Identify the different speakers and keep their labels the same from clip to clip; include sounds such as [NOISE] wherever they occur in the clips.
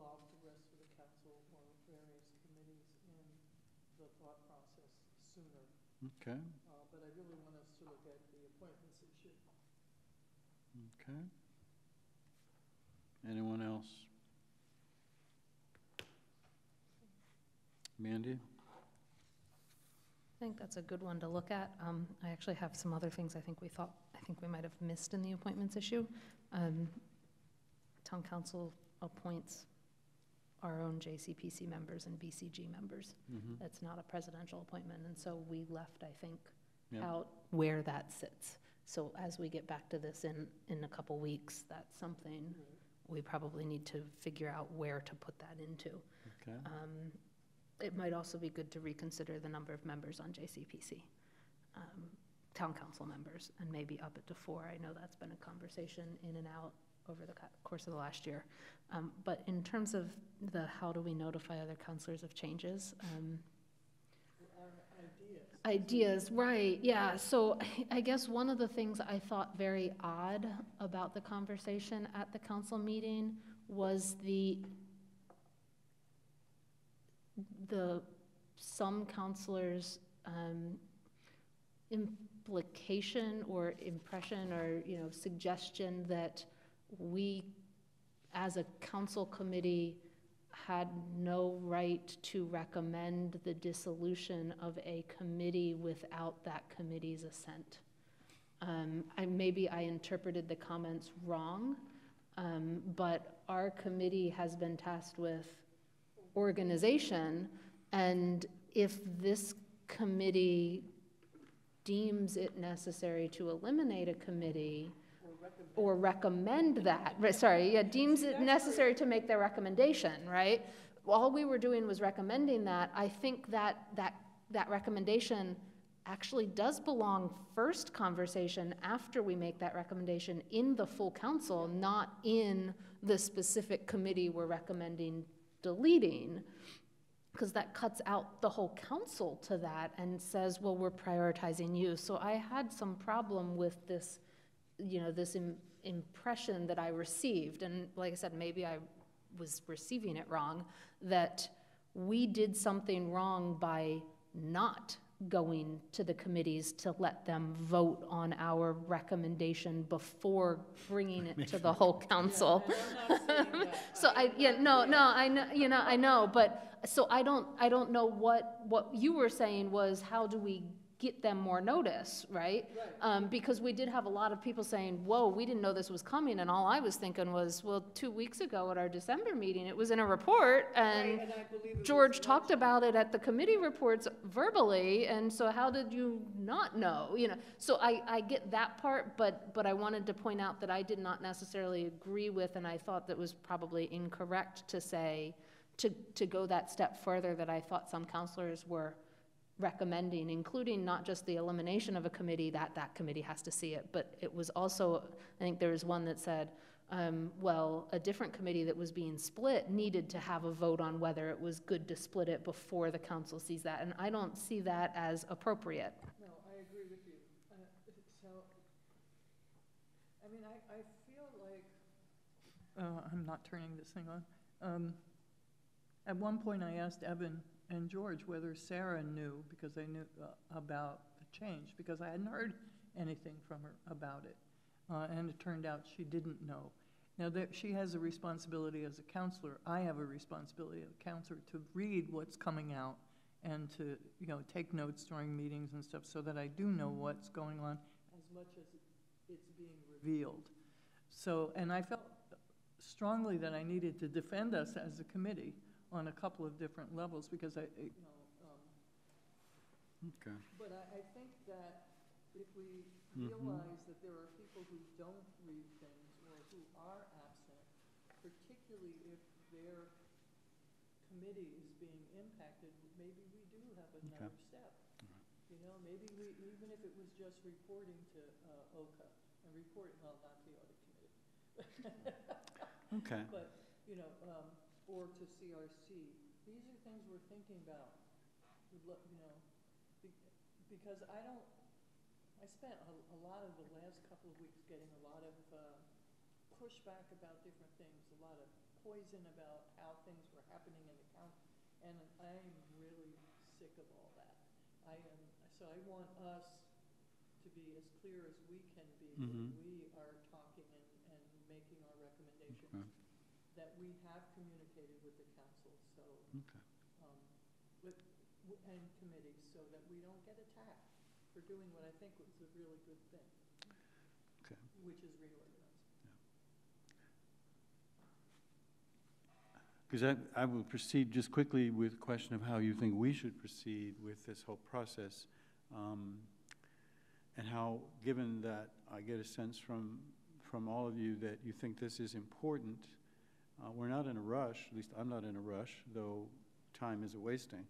Speaker 1: involve the rest of the council or various committees in the thought process sooner.
Speaker 2: Okay,
Speaker 1: Uh, But I really want us to look at the appointments issue.
Speaker 2: okay. Anyone else? Mandy?
Speaker 3: I think that's a good one to look at. Um, I actually have some other things I think we thought, I think we might have missed in the appointments issue. Um, Town council appoints our own JCPC members and BCG members.
Speaker 2: Mhm.
Speaker 3: It's not a presidential appointment, and so we left, I think, out where that sits. So as we get back to this in, in a couple weeks, that's something we probably need to figure out where to put that into.
Speaker 2: Okay,
Speaker 3: Um, It might also be good to reconsider the number of members on JCPC, um, town council members, and maybe up it to four. I know that's been a conversation in and out over the course of the last year. Um, But in terms of the, how do we notify other councilors of changes? um,
Speaker 1: ideas.
Speaker 3: Ideas, right, yeah. So I guess one of the things I thought very odd about the conversation at the council meeting was the, the, some councilors' um, implication or impression or, you know, suggestion that we, as a council committee, had no right to recommend the dissolution of a committee without that committee's assent. Um, I, maybe I interpreted the comments wrong, um, but our committee has been tasked with organization, and if this committee deems it necessary to eliminate a committee, or recommend that, sorry, yeah, deems it necessary to make their recommendation, right? All we were doing was recommending that. I think that, that, that recommendation actually does belong first conversation after we make that recommendation in the full council, not in the specific committee we're recommending deleting. Because that cuts out the whole council to that and says, well, we're prioritizing you. So I had some problem with this you know, this im- impression that I received, and like I said, maybe I was receiving it wrong, that we did something wrong by not going to the committees to let them vote on our recommendation before bringing it to the whole council.
Speaker 1: And I'm not saying that. [LAUGHS]
Speaker 3: So I, yeah, no, no, I know, you know, I know, but, so I don't, I don't know what, what you were saying was, how do we get them more notice, right?
Speaker 1: Right.
Speaker 3: Um, because we did have a lot of people saying, whoa, we didn't know this was coming, and all I was thinking was, well, two weeks ago at our December meeting, it was in a report, and
Speaker 1: Right, and I believe it was
Speaker 3: George talked about it at the committee reports verbally, and so how did you not know, you know? So I, I get that part, but, but I wanted to point out that I did not necessarily agree with, and I thought that was probably incorrect to say, to, to go that step further, that I thought some councilors were recommending, including not just the elimination of a committee, that that committee has to see it, but it was also, I think there was one that said, um, well, a different committee that was being split needed to have a vote on whether it was good to split it before the council sees that, and I don't see that as appropriate.
Speaker 1: No, I agree with you. Uh, So, I mean, I, feel like, uh, I'm not turning this thing on. Um, At one point, I asked Evan and George whether Sarah knew, because they knew uh, about the change, because I hadn't heard anything from her about it. Uh, And it turned out she didn't know. Now, there, she has a responsibility as a councilor. I have a responsibility as a councilor to read what's coming out and to, you know, take notes during meetings and stuff so that I do know what's going on as much as it's being revealed. So, and I felt strongly that I needed to defend us as a committee on a couple of different levels because I, you know, um,
Speaker 2: okay.
Speaker 1: but I, I think that if we
Speaker 2: Mhm.
Speaker 1: realize that there are people who don't read things or who are absent, particularly if their committee is being impacted, maybe we do have another step. You know, maybe we, even if it was just reporting to, uh, OCA and reporting, well, not the audit committee. [LAUGHS]
Speaker 2: Okay,
Speaker 1: But, you know, um, or to CRC, these are things we're thinking about. You know, be- because I don't, I spent a, a lot of the last couple of weeks getting a lot of, uh, pushback about different things, a lot of poison about how things were happening in the county. And I'm really sick of all that. I am, so I want us to be as clear as we can be when
Speaker 2: Mhm.
Speaker 1: we are talking and, and making our recommendations.
Speaker 2: Okay.
Speaker 1: That we have communicated with the council, so,
Speaker 2: Okay.
Speaker 1: um, with, w- and committees, so that we don't get attacked for doing what I think was a really good thing.
Speaker 2: Okay.
Speaker 1: Which is reorganize.
Speaker 2: Because I, I will proceed just quickly with a question of how you think we should proceed with this whole process. um, And how, given that I get a sense from, from all of you that you think this is important, uh, we're not in a rush, at least I'm not in a rush, though time is a wasting.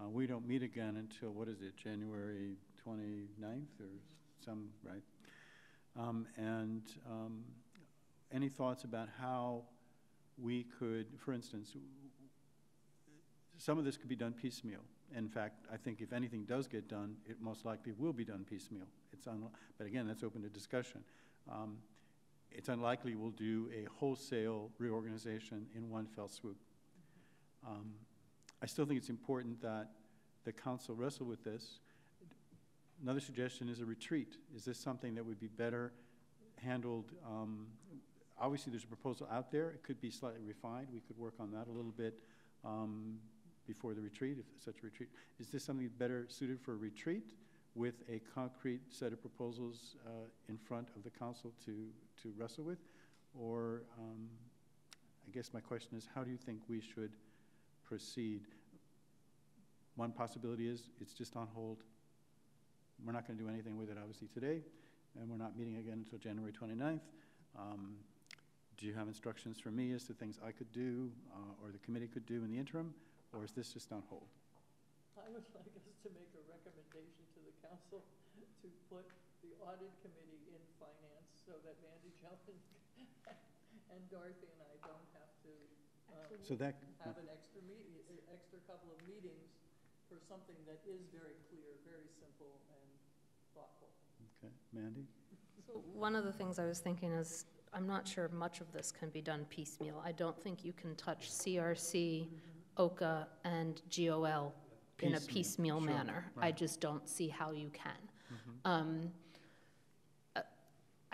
Speaker 2: Uh, We don't meet again until, what is it, January 29th or some, right? Um, And um, any thoughts about how we could, for instance, some of this could be done piecemeal. In fact, I think if anything does get done, it most likely will be done piecemeal. It's un, but again, that's open to discussion. Um, It's unlikely we'll do a wholesale reorganization in one fell swoop. Um, I still think it's important that the council wrestle with this. Another suggestion is a retreat. Is this something that would be better handled um, Obviously, there's a proposal out there. It could be slightly refined. We could work on that a little bit um, before the retreat, if such a retreat. Is this something better suited for a retreat with a concrete set of proposals uh, in front of the council to, to wrestle with? Or, um, I guess my question is, how do you think we should proceed? One possibility is it's just on hold. We're not going to do anything with it, obviously, today, and we're not meeting again until January 29th. Um, do you have instructions for me as to things I could do, uh, or the committee could do in the interim, or is this just on hold?
Speaker 1: I would [LAUGHS] like us to make a recommendation to the council to put the audit committee in finance so that Mandy Sheldon [LAUGHS] and Dorothy and I don't have to, uh,
Speaker 2: So that,
Speaker 1: have an extra meeting, extra couple of meetings for something that is very clear, very simple and thoughtful.
Speaker 2: okay, Mandy?
Speaker 3: So one of the things I was thinking is, I'm not sure much of this can be done piecemeal. I don't think you can touch CRC, OCA, and GOL in a
Speaker 2: Piecemeal,
Speaker 3: piecemeal
Speaker 2: sure,
Speaker 3: manner. I just don't see how you can.
Speaker 2: Mhm.
Speaker 3: Um, uh,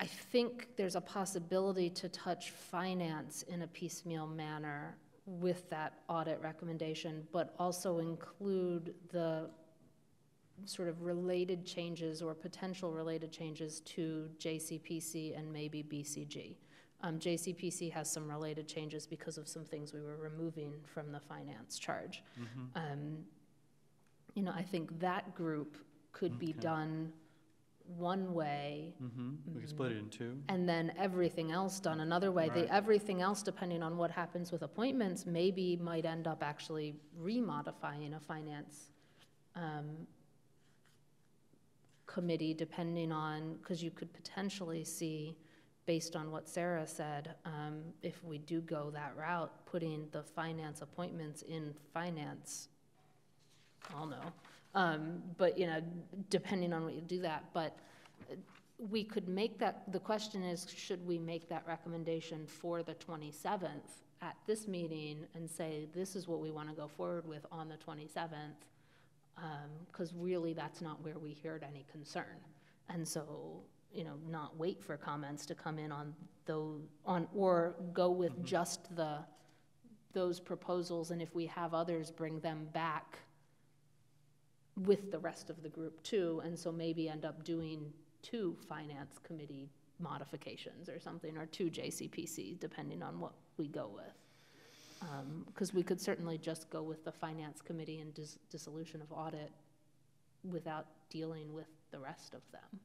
Speaker 3: I think there's a possibility to touch finance in a piecemeal manner with that audit recommendation, but also include the sort of related changes or potential related changes to JCPC and maybe BCG. Um, JCPC has some related changes because of some things we were removing from the finance charge.
Speaker 2: Mhm.
Speaker 3: Um, You know, I think that group could be done one way,
Speaker 2: Mhm. We could split it in two.
Speaker 3: and then everything else done another way. The everything else, depending on what happens with appointments, maybe might end up actually remodifying a finance um, committee, depending on, because you could potentially see, based on what Sarah said, um, if we do go that route, putting the finance appointments in finance, I'll know. Um, But, you know, depending on what you do that, but we could make that, the question is, should we make that recommendation for the 27th at this meeting and say, this is what we want to go forward with on the 27th? Because really, that's not where we heard any concern. And so, you know, not wait for comments to come in on those, on, or go with just the, those proposals, and if we have others, bring them back with the rest of the group too, and so maybe end up doing two finance committee modifications or something, or two JCPC, depending on what we go with. Um, because we could certainly just go with the finance committee and dis- dissolution of audit without dealing with the rest of them.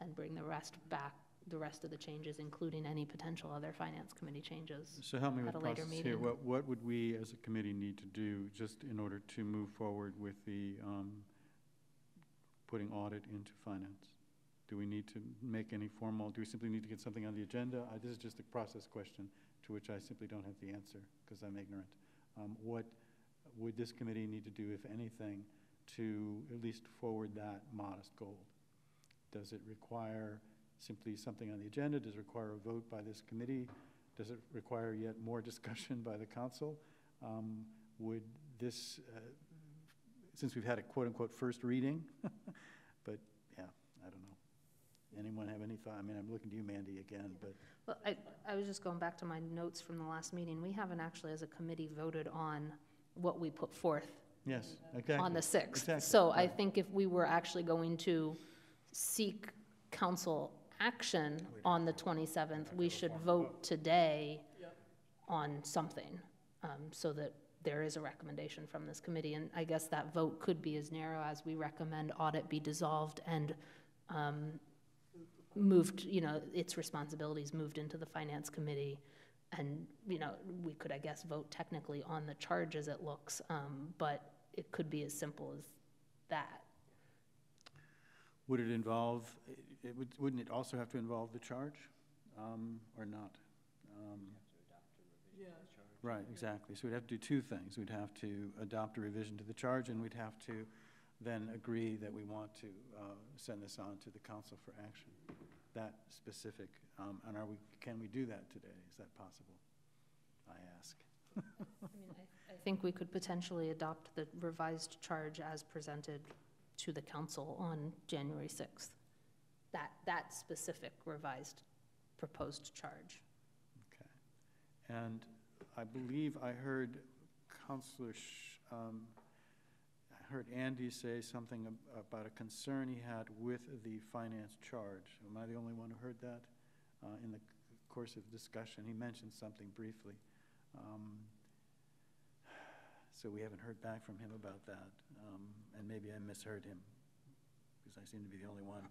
Speaker 3: And bring the rest back, the rest of the changes, including any potential other finance committee changes.
Speaker 2: So help me with
Speaker 3: at a later
Speaker 2: process here.
Speaker 3: meeting.
Speaker 2: What, what would we as a committee need to do just in order to move forward with the, um, putting audit into finance? Do we need to make any formal, do we simply need to get something on the agenda? Uh, This is just a process question to which I simply don't have the answer because I'm ignorant. Um, What would this committee need to do, if anything, to at least forward that modest goal? Does it require simply something on the agenda? Does it require a vote by this committee? Does it require yet more [LAUGHS] discussion by the council? Um, Would this, uh, since we've had a quote-unquote first reading, [LAUGHS] but, yeah, I don't know. Anyone have any thought? I mean, I'm looking to you, Mandy, again, but,
Speaker 3: Well, I, I was just going back to my notes from the last meeting. We haven't actually, as a committee, voted on what we put forth
Speaker 2: yes, exactly.
Speaker 3: on the 6th.
Speaker 2: Exactly,
Speaker 3: So I think if we were actually going to seek council action on the 27th, we should vote today on something, um, so that there is a recommendation from this committee. And I guess that vote could be as narrow as we recommend audit be dissolved and um, moved, you know, its responsibilities moved into the finance committee. And, you know, we could, I guess, vote technically on the charge as it looks, um, but it could be as simple as that.
Speaker 2: Would it involve, it would, wouldn't it also have to involve the charge, um, or not? Um,
Speaker 1: Yeah,
Speaker 2: Right, exactly. So we'd have to do two things. We'd have to adopt a revision to the charge, and we'd have to then agree that we want to uh, send this on to the council for action. That specific, um, and are we, can we do that today? Is that possible? I ask. [LAUGHS]
Speaker 3: I mean, I- I think we could potentially adopt the revised charge as presented to the council on January 6th. That, that specific revised proposed charge.
Speaker 2: Okay. And I believe I heard Councilor, Sh- um, I heard Andy say something ab- about a concern he had with the finance charge. Am I the only one who heard that uh, in the course of discussion? He mentioned something briefly. Um, So we haven't heard back from him about that, um, and maybe I misheard him, because I seem to be the only one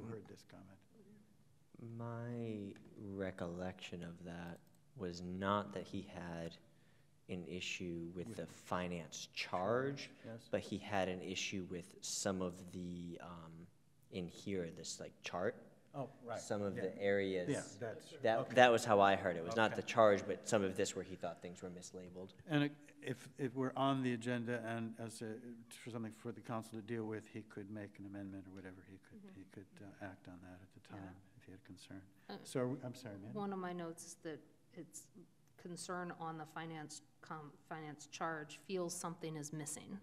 Speaker 2: who heard this comment.
Speaker 4: My recollection of that was not that he had an issue with the finance charge,
Speaker 2: Yes?
Speaker 4: but he had an issue with some of the, um, in here, this like chart,
Speaker 2: Oh, right.
Speaker 4: some of
Speaker 2: yeah.
Speaker 4: the areas.
Speaker 2: Yeah, that's.
Speaker 4: That,
Speaker 2: okay.
Speaker 4: that was how I heard it. It was not the charge, but some of this where he thought things were mislabeled.
Speaker 2: And if, if we're on the agenda and as a, for something for the council to deal with, he could make an amendment or whatever, he could,
Speaker 3: Mhm.
Speaker 2: he could uh, act on that at the
Speaker 3: Yeah.
Speaker 2: time, if he had concern.
Speaker 3: Uh,
Speaker 2: So, we- I'm sorry, man.
Speaker 3: One of my notes is that it's concern on the finance, com, finance charge feels something is missing.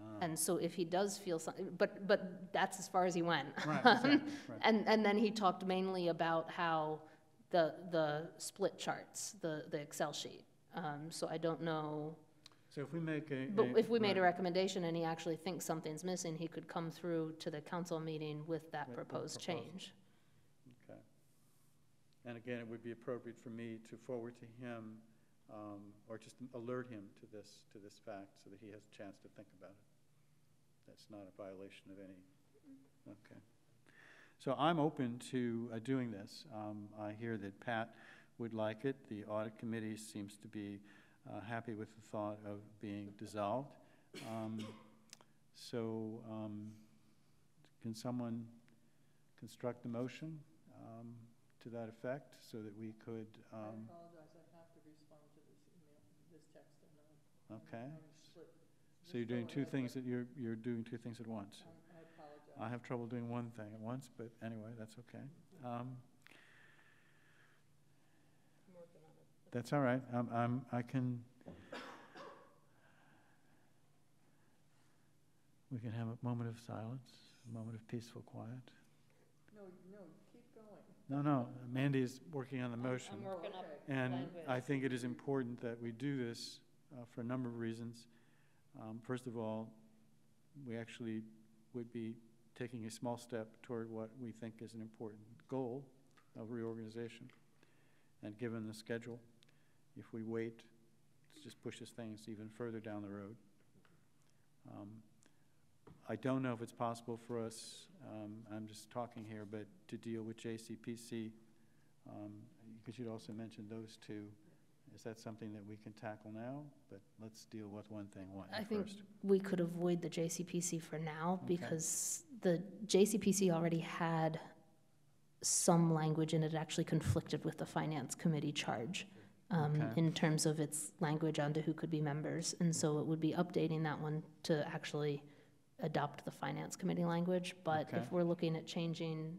Speaker 2: Ah,
Speaker 3: And so if he does feel something, but, but that's as far as he went.
Speaker 2: Right, [LAUGHS] exactly, right.
Speaker 3: And, and then he talked mainly about how the, the split charts, the, the Excel sheet. Um, so I don't know,
Speaker 2: So if we make a.
Speaker 3: but
Speaker 2: a-
Speaker 3: if we made a
Speaker 2: right,
Speaker 3: recommendation and he actually thinks something's missing, he could come through to the council meeting with that
Speaker 2: With the
Speaker 3: proposed
Speaker 2: proposal.
Speaker 3: change.
Speaker 2: Okay. And again, it would be appropriate for me to forward to him, um, or just alert him to this, to this fact, so that he has a chance to think about it. That's not a violation of any, okay. So I'm open to uh, doing this. Um, I hear that Pat would like it. The audit committee seems to be uh, happy with the thought of being dissolved. Um, So, um, can someone construct a motion um, to that effect, so that we could,
Speaker 1: I
Speaker 2: um,
Speaker 1: apologize, I have to respond to this email, this text, and I'm,
Speaker 2: okay? So you're doing two things, that you're, you're doing two things at once.
Speaker 1: I I apologize.
Speaker 2: I have trouble doing one thing at once, but anyway, that's okay. Um, That's all right, I'm, I'm, I can, we can have a moment of silence, a moment of peaceful quiet.
Speaker 1: No, no, keep going.
Speaker 2: No, no, Mandy is working on the motion.
Speaker 3: I'm working up
Speaker 2: And
Speaker 3: language.
Speaker 2: I think it is important that we do this uh, for a number of reasons. Um, First of all, we actually would be taking a small step toward what we think is an important goal of reorganization. And given the schedule, if we wait, it just pushes things even further down the road. Um, I don't know if it's possible for us, um, I'm just talking here, but to deal with JCPC, um, because you'd also mentioned those two. Is that something that we can tackle now? But let's deal with one thing one
Speaker 3: I
Speaker 2: first.
Speaker 3: think we could avoid the JCPC for now
Speaker 2: Okay.
Speaker 3: because the JCPC already had some language and it actually conflicted with the finance committee charge um,
Speaker 2: Okay.
Speaker 3: in terms of its language onto who could be members. And so it would be updating that one to actually adopt the finance committee language, but
Speaker 2: Okay.
Speaker 3: if we're looking at changing,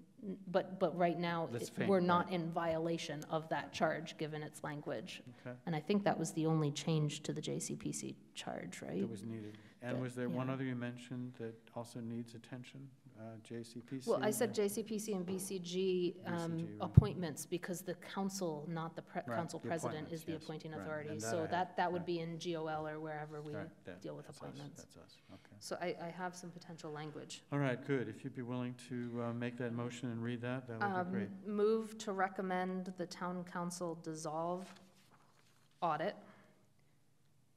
Speaker 3: but, but right now, it-
Speaker 2: faint,
Speaker 3: we're not in violation of that charge, given its language.
Speaker 2: Okay,
Speaker 3: And I think that was the only change to the JCPC charge, right?
Speaker 2: that was needed. And
Speaker 3: That-
Speaker 2: was there one
Speaker 3: yeah.
Speaker 2: other you mentioned that also needs attention? Uh, JCPC?
Speaker 3: Well, I said JCPC and BCG um,
Speaker 2: BCG, right.
Speaker 3: appointments, because the council, not the pre-
Speaker 2: Right,
Speaker 3: council
Speaker 2: the
Speaker 3: president, is the
Speaker 2: yes,
Speaker 3: appointing
Speaker 2: right,
Speaker 3: authority.
Speaker 2: and that I
Speaker 3: So
Speaker 2: had,
Speaker 3: that, that would
Speaker 2: right.
Speaker 3: be in GOL or wherever we
Speaker 2: Right, that-
Speaker 3: deal with
Speaker 2: that's us,
Speaker 3: appointments.
Speaker 2: That's us, okay.
Speaker 3: So I, I have some potential language.
Speaker 2: All right, good. If you'd be willing to uh, make that motion and read that, that would be
Speaker 3: Um,
Speaker 2: great.
Speaker 3: Move to recommend the town council dissolve audit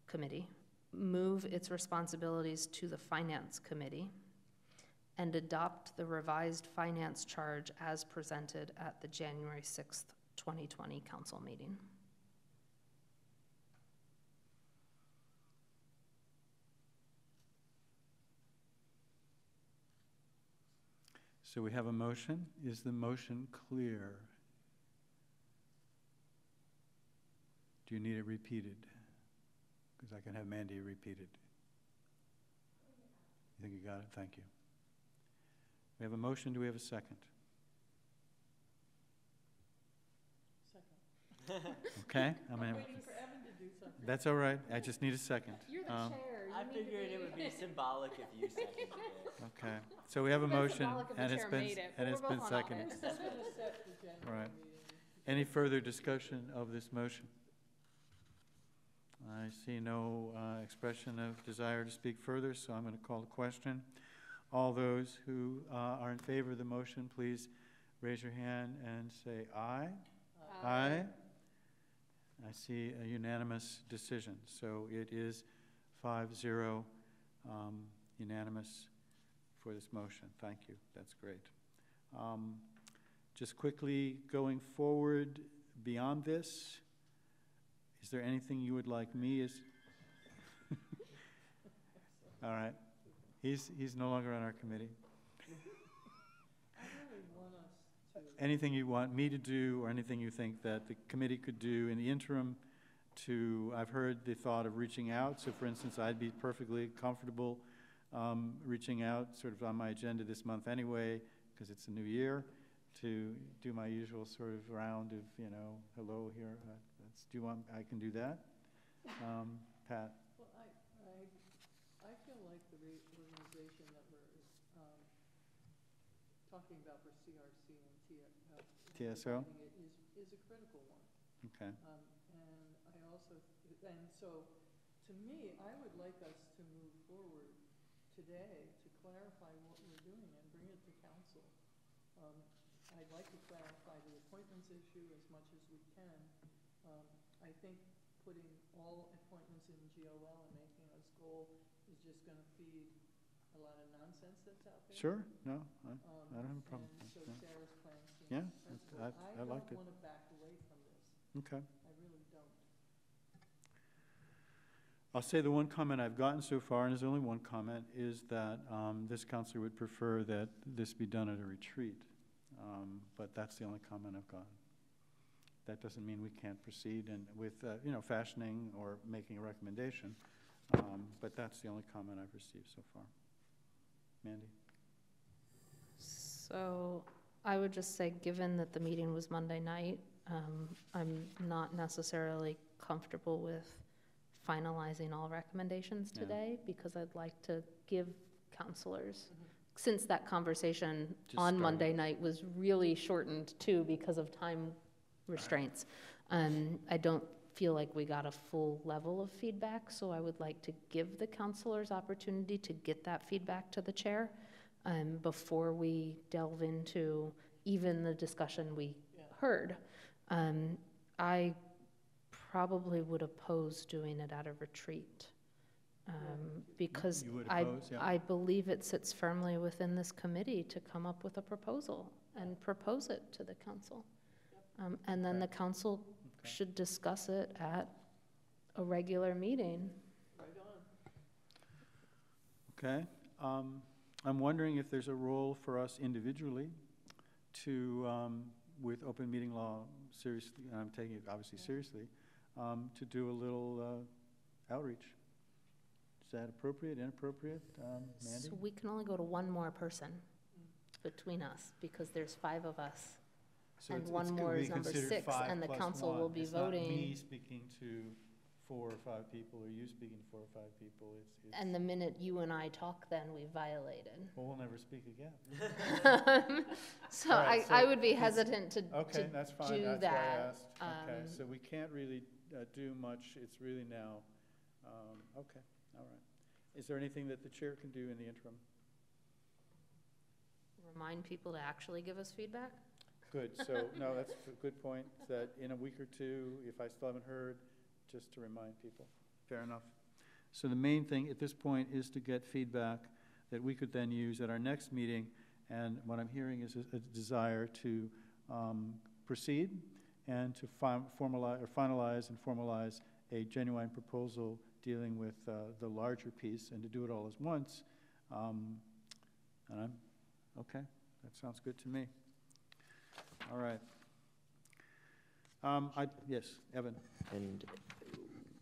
Speaker 3: committee, move its responsibilities to the finance committee, and adopt the revised finance charge as presented at the January sixth, twenty twenty council meeting.
Speaker 2: So we have a motion. Is the motion clear? Do you need it repeated? Because I can have Mandy repeat it. You think you got it? Thank you. We have a motion. Do we have a second?
Speaker 1: Second.
Speaker 2: Okay, I'm gonna,
Speaker 1: Waiting for Evan to do something.
Speaker 2: that's all right. I just need a second.
Speaker 3: You're
Speaker 2: Um,
Speaker 3: chair.
Speaker 4: I figured it would be [LAUGHS] symbolic if you seconded it.
Speaker 2: Okay, so we have a motion
Speaker 3: symbolic if the
Speaker 2: and it's
Speaker 3: chair
Speaker 2: been,
Speaker 3: made it, but
Speaker 2: and it's
Speaker 3: we're
Speaker 2: been seconded.
Speaker 3: audit.
Speaker 1: Who's gonna set the January
Speaker 2: Right. Any further discussion of this motion? I see no uh, expression of desire to speak further, so I'm going to call the question. All those who uh, are in favor of the motion, please raise your hand and say aye. Aye. I see a unanimous decision, so it is five zero um, unanimous for this motion. Thank you, that's great. Um, Just quickly, going forward beyond this, is there anything you would like me as? [LAUGHS] All right, he's, he's no longer on our committee. Anything you want me to do, or anything you think that the committee could do in the interim to, I've heard the thought of reaching out, so for instance, I'd be perfectly comfortable um, reaching out, sort of on my agenda this month anyway, because it's a new year, to do my usual sort of round of, you know, hello here, uh, do you want, I can do that? Um, Pat?
Speaker 1: Well, I, I, I feel like the reorganization that we're, um, talking about for CRC and T, uh.
Speaker 2: TSO?
Speaker 1: Is, is a critical one.
Speaker 2: Okay,
Speaker 1: Um, and I also, and so, to me, I would like us to move forward today to clarify what we're doing and bring it to council. Um, I'd like to clarify the appointments issue as much as we can. Um, I think putting all appointments in GOL and making us goal is just gonna feed a lot of nonsense that's out there.
Speaker 2: sure, no, I,
Speaker 1: Um,
Speaker 2: I don't have a problem
Speaker 1: And so
Speaker 2: that,
Speaker 1: Sarah's plan seems
Speaker 2: Yeah,
Speaker 1: sensible.
Speaker 2: I- I liked it.
Speaker 1: don't wanna back away from this.
Speaker 2: okay.
Speaker 1: I really don't.
Speaker 2: I'll say the one comment I've gotten so far, and there's only one comment, is that um, this councilor would prefer that this be done at a retreat. Um, But that's the only comment I've gotten. That doesn't mean we can't proceed and with, uh, you know, fashioning or making a recommendation. Um, But that's the only comment I've received so far. Mandy?
Speaker 3: So I would just say, given that the meeting was Monday night, um, I'm not necessarily comfortable with finalizing all recommendations
Speaker 2: Yeah.
Speaker 3: today, because I'd like to give councilors, since that conversation
Speaker 2: Just
Speaker 3: on
Speaker 2: started.
Speaker 3: Monday night was really shortened too because of time restraints. Um, I don't feel like we got a full level of feedback, so I would like to give the councilors opportunity to get that feedback to the chair um, before we delve into even the discussion we
Speaker 1: Yeah.
Speaker 3: heard. Um, I probably would oppose doing it at a retreat. um, Because
Speaker 2: You would
Speaker 3: I,
Speaker 2: oppose, yeah.
Speaker 3: I believe it sits firmly within this committee to come up with a proposal and propose it to the council. Um, And then the council
Speaker 2: Okay.
Speaker 3: should discuss it at a regular meeting.
Speaker 1: Right on.
Speaker 2: Okay. Um, I'm wondering if there's a role for us individually to, um, with open meeting law seriously, and I'm taking it obviously seriously, um, to do a little uh, outreach. Is that appropriate, inappropriate, um, Mandy?
Speaker 3: So we can only go to one more person between us, because there's five of us.
Speaker 2: So
Speaker 3: and
Speaker 2: it's-
Speaker 3: one
Speaker 2: it's gonna
Speaker 3: more
Speaker 2: be
Speaker 3: is number
Speaker 2: considered
Speaker 3: six,
Speaker 2: five
Speaker 3: and the
Speaker 2: plus
Speaker 3: council will
Speaker 2: one.
Speaker 3: be
Speaker 2: It's not me
Speaker 3: voting-
Speaker 2: speaking to four or five people, or you speaking to four or five people, it's, it's,
Speaker 3: And the minute you and I talk, then we violated.
Speaker 2: well, we'll never speak again. [LAUGHS] [LAUGHS]
Speaker 3: So I,
Speaker 2: so
Speaker 3: I would be
Speaker 2: it's-
Speaker 3: hesitant to,
Speaker 2: Okay,
Speaker 3: to
Speaker 2: that's fine,
Speaker 3: do
Speaker 2: that's why I
Speaker 3: that.
Speaker 2: asked. Okay,
Speaker 3: um,
Speaker 2: so we can't really uh, do much, it's really now, um, okay, all right. Is there anything that the chair can do in the interim?
Speaker 3: remind people to actually give us feedback.
Speaker 2: Good, so, no, that's a good point, that in a week or two, if I still haven't heard, just to remind people. Fair enough. So the main thing at this point is to get feedback that we could then use at our next meeting. And what I'm hearing is a a desire to um, proceed and to fi- formalize, or finalize and formalize a genuine proposal dealing with uh, the larger piece and to do it all at once. Um, And I'm, okay, that sounds good to me. All right. Um, I, yes, Evan.
Speaker 4: And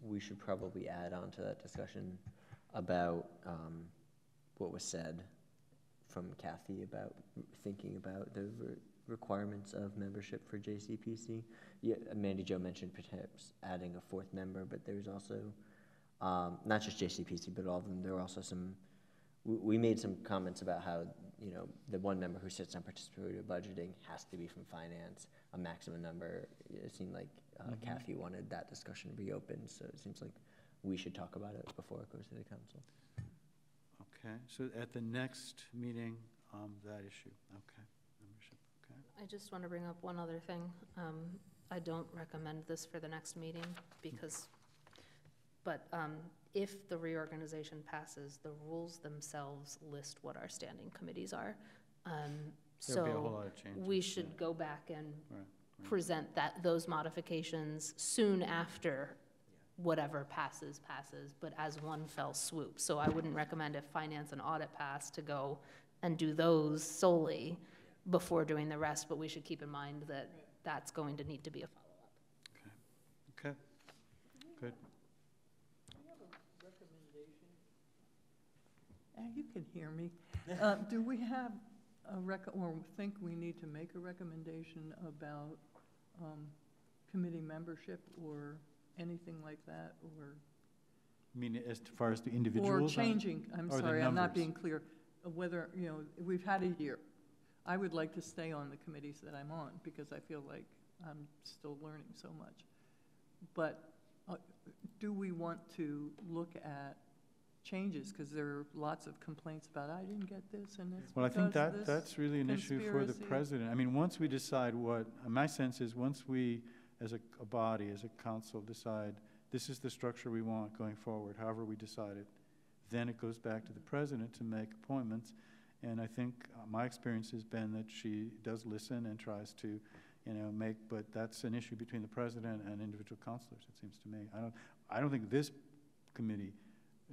Speaker 4: we should probably add on to that discussion about um, what was said from Kathy about thinking about the re- requirements of membership for JCPC. Yeah, Mandy Joe mentioned perhaps adding a fourth member, but there's also, um, not just JCPC, but all of them, there are also some, we, we made some comments about how, you know, the one member who sits on participatory budgeting has to be from finance, a maximum number. It seemed like uh,
Speaker 2: Mhm.
Speaker 4: Kathy wanted that discussion reopened, so it seems like we should talk about it before it goes to the council.
Speaker 2: Okay, so at the next meeting, um, that issue, okay, membership, okay.
Speaker 3: I just want to bring up one other thing. Um, I don't recommend this for the next meeting because, but um, if the reorganization passes, the rules themselves list what our standing committees are. Um,
Speaker 2: There'll be a whole
Speaker 3: So
Speaker 2: lot of changes.
Speaker 3: we
Speaker 2: yeah.
Speaker 3: should go back and
Speaker 2: Right, right.
Speaker 3: present that, those modifications soon after whatever passes, passes, but as one fell swoop. So I wouldn't recommend if finance and audit pass to go and do those solely before doing the rest, but we should keep in mind that that's going to need to be a follow-up.
Speaker 2: Okay, good.
Speaker 1: Uh, You can hear me. Uh, Do we have a rec, or think we need to make a recommendation about um, committee membership or anything like that, or?
Speaker 2: I mean, as far as the
Speaker 1: Or
Speaker 2: individuals? it?
Speaker 1: changing, I'm
Speaker 2: or
Speaker 1: sorry, I'm not being clear, uh, whether, you know, we've had a year. I would like to stay on the committees that I'm on, because I feel like I'm still learning so much. But uh, do we want to look at changes? Because there are lots of complaints about, I didn't get this, and it's
Speaker 2: Well, I think
Speaker 1: because
Speaker 2: that,
Speaker 1: this."
Speaker 2: that's really an issue for the
Speaker 1: conspiracy.
Speaker 2: president. I mean, once we decide what, uh, my sense is, once we, as a, a body, as a council, decide this is the structure we want going forward, however we decide it, then it goes back to the president to make appointments. And I think, uh, my experience has been that she does listen and tries to, you know, make, but that's an issue between the president and individual councilors, it seems to me. I don't, I don't think this committee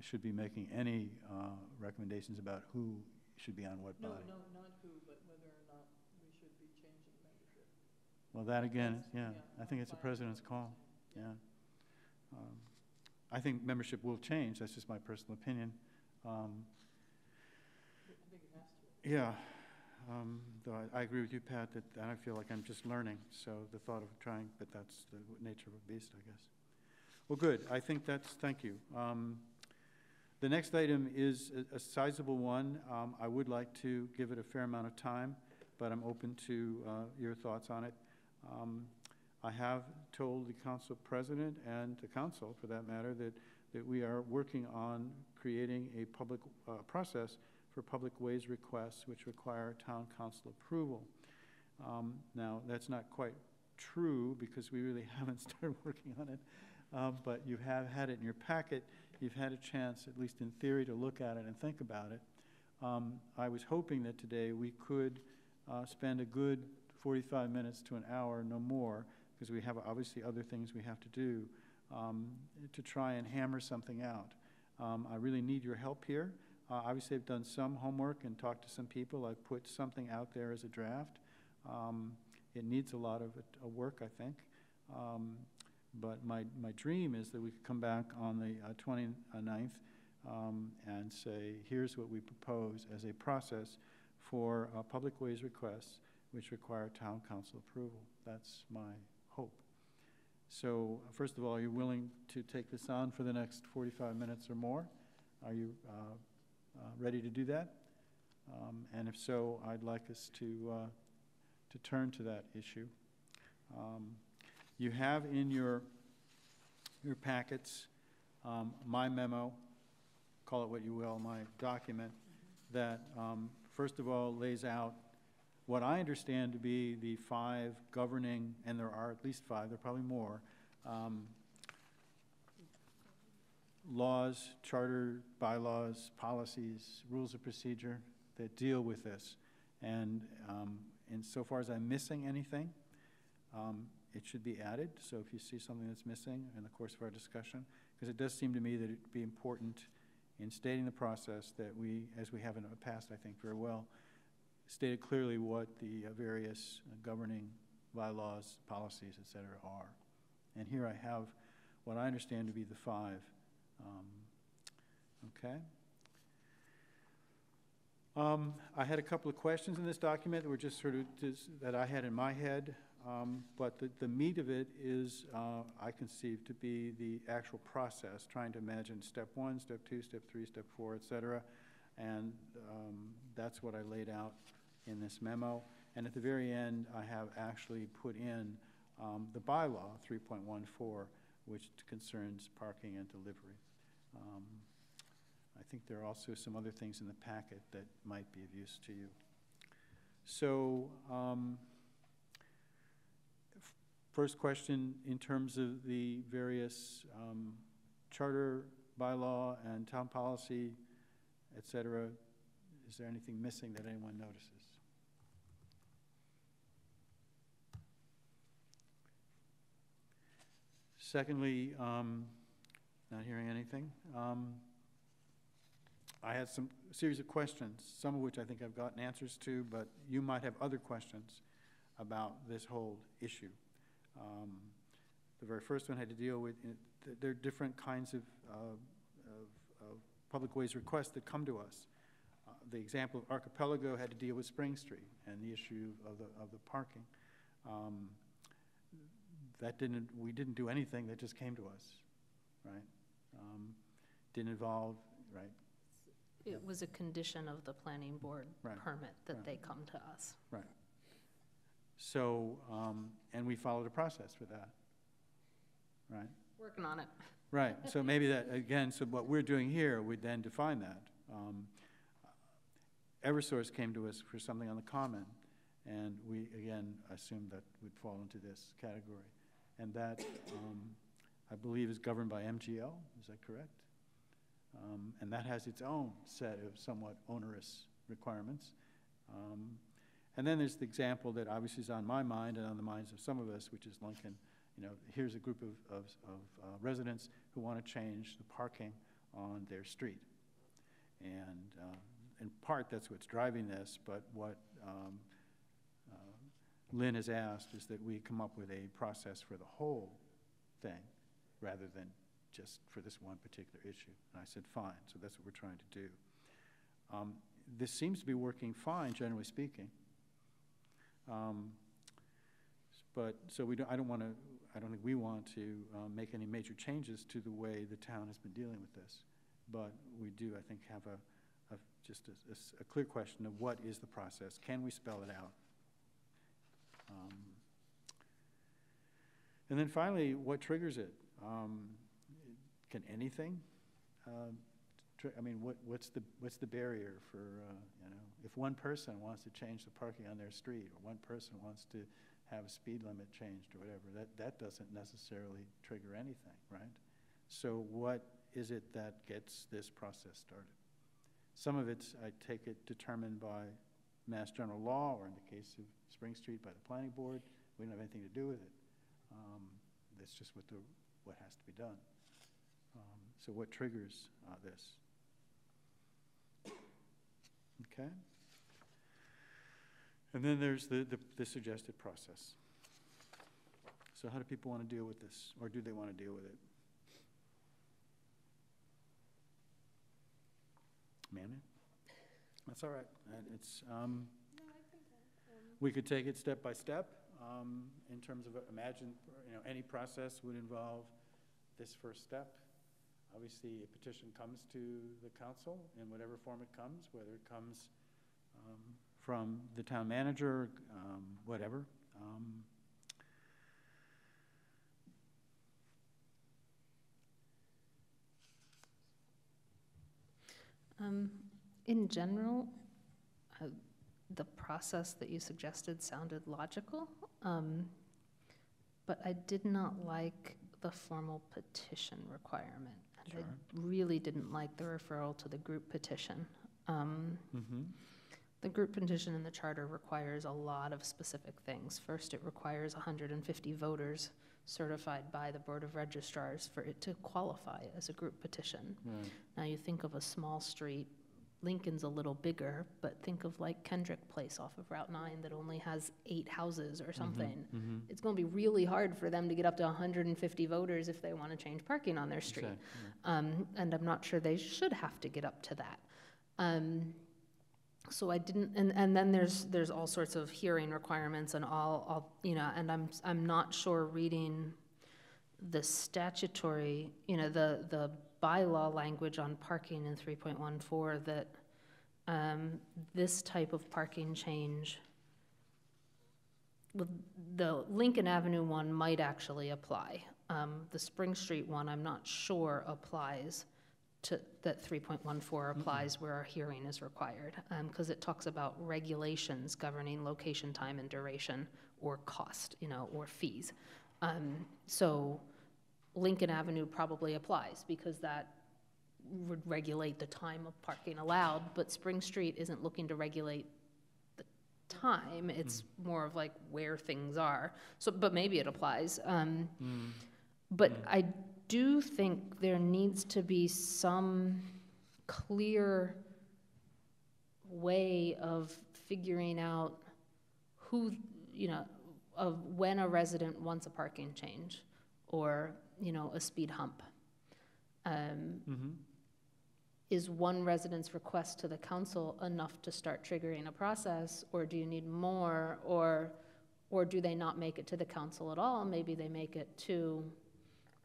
Speaker 2: should be making any, uh, recommendations about who should be on what
Speaker 1: No,
Speaker 2: body.
Speaker 1: no, not who, but whether or not we should be changing membership.
Speaker 2: Well, that again,
Speaker 1: That's-
Speaker 2: yeah,
Speaker 1: yeah,
Speaker 2: I think it's the president's call, yeah. Um, I think membership will change, that's just my personal opinion. Um,
Speaker 1: I think it has to.
Speaker 2: Yeah, um, though I, I agree with you, Pat, that I feel like I'm just learning, so the thought of trying, but that's the nature of a beast, I guess. Well, good, I think that's, thank you. Um, The next item is a- a sizable one. Um, I would like to give it a fair amount of time, but I'm open to uh, your thoughts on it. Um, I have told the council president and the council, for that matter, that, that we are working on creating a public uh, process for public ways requests which require town council approval. Um, Now, that's not quite true because we really [LAUGHS] haven't started working on it, Um, but you have had it in your packet. You've had a chance, at least in theory, to look at it and think about it. Um, I was hoping that today we could uh, spend a good 45 minutes to an hour, no more, because we have obviously other things we have to do, um, to try and hammer something out. Um, I really need your help here. Uh, Obviously, I've done some homework and talked to some people. I've put something out there as a draft. Um, It needs a lot of uh, work, I think. But my, my dream is that we could come back on the uh, 29th um, and say, here's what we propose as a process for uh, public ways requests which require town council approval. That's my hope. So, first of all, are you willing to take this on for the next 45 minutes or more? Are you uh, uh, ready to do that? Um, And if so, I'd like us to, uh, to turn to that issue. Um, You have in your, your packets, um, my memo, call it what you will, my document, that, um, first of all, lays out what I understand to be the five governing, and there are at least five, there are probably more, um, laws, charter, bylaws, policies, rules of procedure that deal with this. And um, insofar as I'm missing anything, um, it should be added. So if you see something that's missing in the course of our discussion, because it does seem to me that it'd be important in stating the process that we, as we have in the past, I think very well, stated clearly what the uh, various governing bylaws, policies, et cetera, are. And here I have what I understand to be the five. Um, Okay? Um, I had a couple of questions in this document that were just sort of, just- that I had in my head, um, but the, the meat of it is, uh, I conceive to be the actual process, trying to imagine step one, step two, step three, step four, et cetera. And um, that's what I laid out in this memo. And at the very end, I have actually put in um, the bylaw, 3.14, which concerns parking and delivery. Um, I think there are also some other things in the packet that might be of use to you. So, um, first question, in terms of the various um, charter, bylaw, and town policy, et cetera, is there anything missing that anyone notices? Secondly, um, not hearing anything. Um, I had some series of questions, some of which I think I've gotten answers to, but you might have other questions about this whole issue. Um, The very first one had to deal with, th- there are different kinds of, uh, of, of public ways requests that come to us. Uh, The example of Archipelago had to deal with Spring Street and the issue of the, of the parking. Um, That didn't, we didn't do anything, that just came to us, right? Um, Didn't involve, right,
Speaker 3: It was a condition of the planning board
Speaker 2: Right,
Speaker 3: permit that
Speaker 2: right.
Speaker 3: they come to us.
Speaker 2: So, um, and we followed a process for that, right?
Speaker 3: Working on it.
Speaker 2: Right, so [LAUGHS] maybe that, again, so what we're doing here would then define that. Um, Eversource came to us for something on the common, and we, again, assumed that would fall into this category. And that, um, I believe, is governed by MGL, is that correct? Um, And that has its own set of somewhat onerous requirements. And then there's the example that obviously is on my mind and on the minds of some of us, which is Lincoln. You know, here's a group of, of, of uh, residents who want to change the parking on their street. And uh, in part, that's what's driving this, but what um, uh, Lynn has asked is that we come up with a process for the whole thing, rather than just for this one particular issue. And I said, fine, so that's what we're trying to do. Um, This seems to be working fine, generally speaking. Um, But, so we don't, I don't want to, I don't think we want to um, make any major changes to the way the town has been dealing with this. But we do, I think, have a, a, just a, a a clear question of what is the process? Can we spell it out? Um, And then finally, what triggers it? Um, Can anything? tr- I mean, what, what's the, what's the barrier for, uh, you know, if one person wants to change the parking on their street, or one person wants to have a speed limit changed or whatever, that, that doesn't necessarily trigger anything, right? So what is it that gets this process started? Some of it's, I take it, determined by Mass General Law, or in the case of Spring Street, by the planning board. We don't have anything to do with it. Um, That's just what the, what has to be done. Um, So what triggers uh, this? Okay? And then there's the, the- the suggested process. So how do people want to deal with this, or do they want to deal with it? Man, that's all right. And It's, um, we could take it step by step, um, in terms of, imagine, you know, any process would involve this first step. Obviously, a petition comes to the council in whatever form it comes, whether it comes, um, from the town manager, um, whatever. Um,
Speaker 3: Um, In general, uh, the process that you suggested sounded logical, um, but I did not like the formal petition requirement.
Speaker 2: Sure.
Speaker 3: I really didn't like the referral to the group petition. Um,
Speaker 2: mhm.
Speaker 3: The group petition in the charter requires a lot of specific things. First, it requires 150 voters certified by the Board of registrars for it to qualify as a group petition.
Speaker 2: Right.
Speaker 3: Now, you think of a small street, Lincoln's a little bigger, but think of like Kendrick Place off of Route 9 that only has eight houses or something.
Speaker 2: Mhm.
Speaker 3: It's going to be really hard for them to get up to 150 voters if they want to change parking on their street.
Speaker 2: Exactly.
Speaker 3: Um, and I'm not sure they should have to get up to that. Um, so I didn't, and, and then there's, there's all sorts of hearing requirements and all, all, you know, and I'm, I'm not sure reading the statutory, you know, the, the bylaw language on parking in three point one four that, um, this type of parking change with the Lincoln Avenue one might actually apply. Um, the Spring Street one, I'm not sure applies to, that three point one four applies where a hearing is required. Um, cause it talks about regulations governing location, time, and duration, or cost, you know, or fees. Um, so Lincoln Avenue probably applies, because that would regulate the time of parking allowed, but Spring Street isn't looking to regulate the time, it's more of like where things are. So, but maybe it applies. Um,
Speaker 2: Mm.
Speaker 3: but I do think there needs to be some clear way of figuring out who, you know, of when a resident wants a parking change or, you know, a speed hump. Um,
Speaker 2: Mhm.
Speaker 3: is one resident's request to the council enough to start triggering a process, or do you need more, or, or do they not make it to the council at all? Maybe they make it to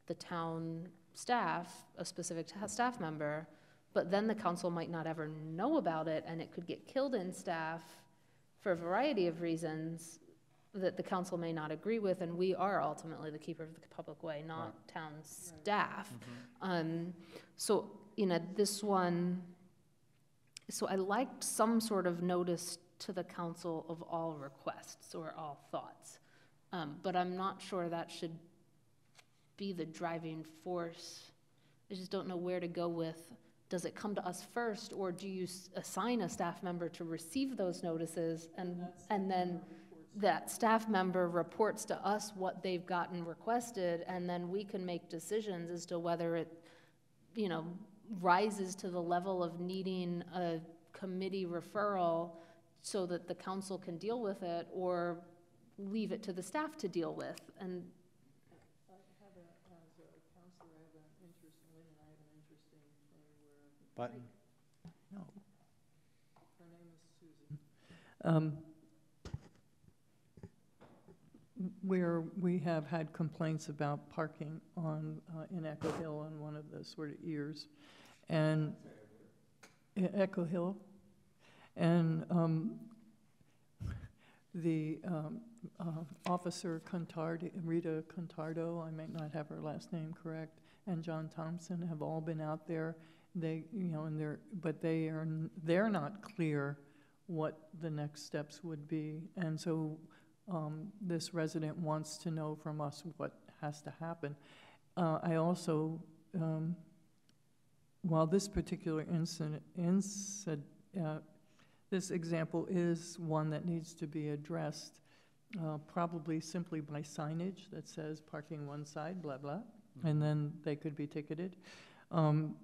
Speaker 3: the town staff, a specific ta- staff member, but then the council might not ever know about it, and it could get killed in staff for a variety of reasons that the council may not agree with, and we are ultimately the keeper of the public way, not town staff. Um, so, you know, this one, so I liked some sort of notice to the council of all requests or all thoughts. Um, but I'm not sure that should be the driving force. I just don't know where to go with, does it come to us first, or do you s- assign a staff member to receive those notices? And, and then that staff member reports to us what they've gotten requested, and then we can make decisions as to whether it, you know, rises to the level of needing a committee referral so that the council can deal with it, or leave it to the staff to deal with. And
Speaker 1: I have a, councilor, I have an interest, Lynn I have an interesting thing where
Speaker 2: Button.
Speaker 1: No. Her name is Susan. Um, Where we have had complaints about parking on, uh, in Echo Hill on one of the sort of ears. And, Echo Hill. And um, the um, uh, Officer Contardi, Rita Contardo, I may not have her last name correct, and John Thompson have all been out there they, you know, and they're, but they are, they're not clear what the next steps would be. And so um, this resident wants to know from us what has to happen. Uh, I also, um, while this particular incident, incident, uh, this example is one that needs to be addressed, uh, probably simply by signage that says parking one side, blah, blah, and then they could be ticketed. Um,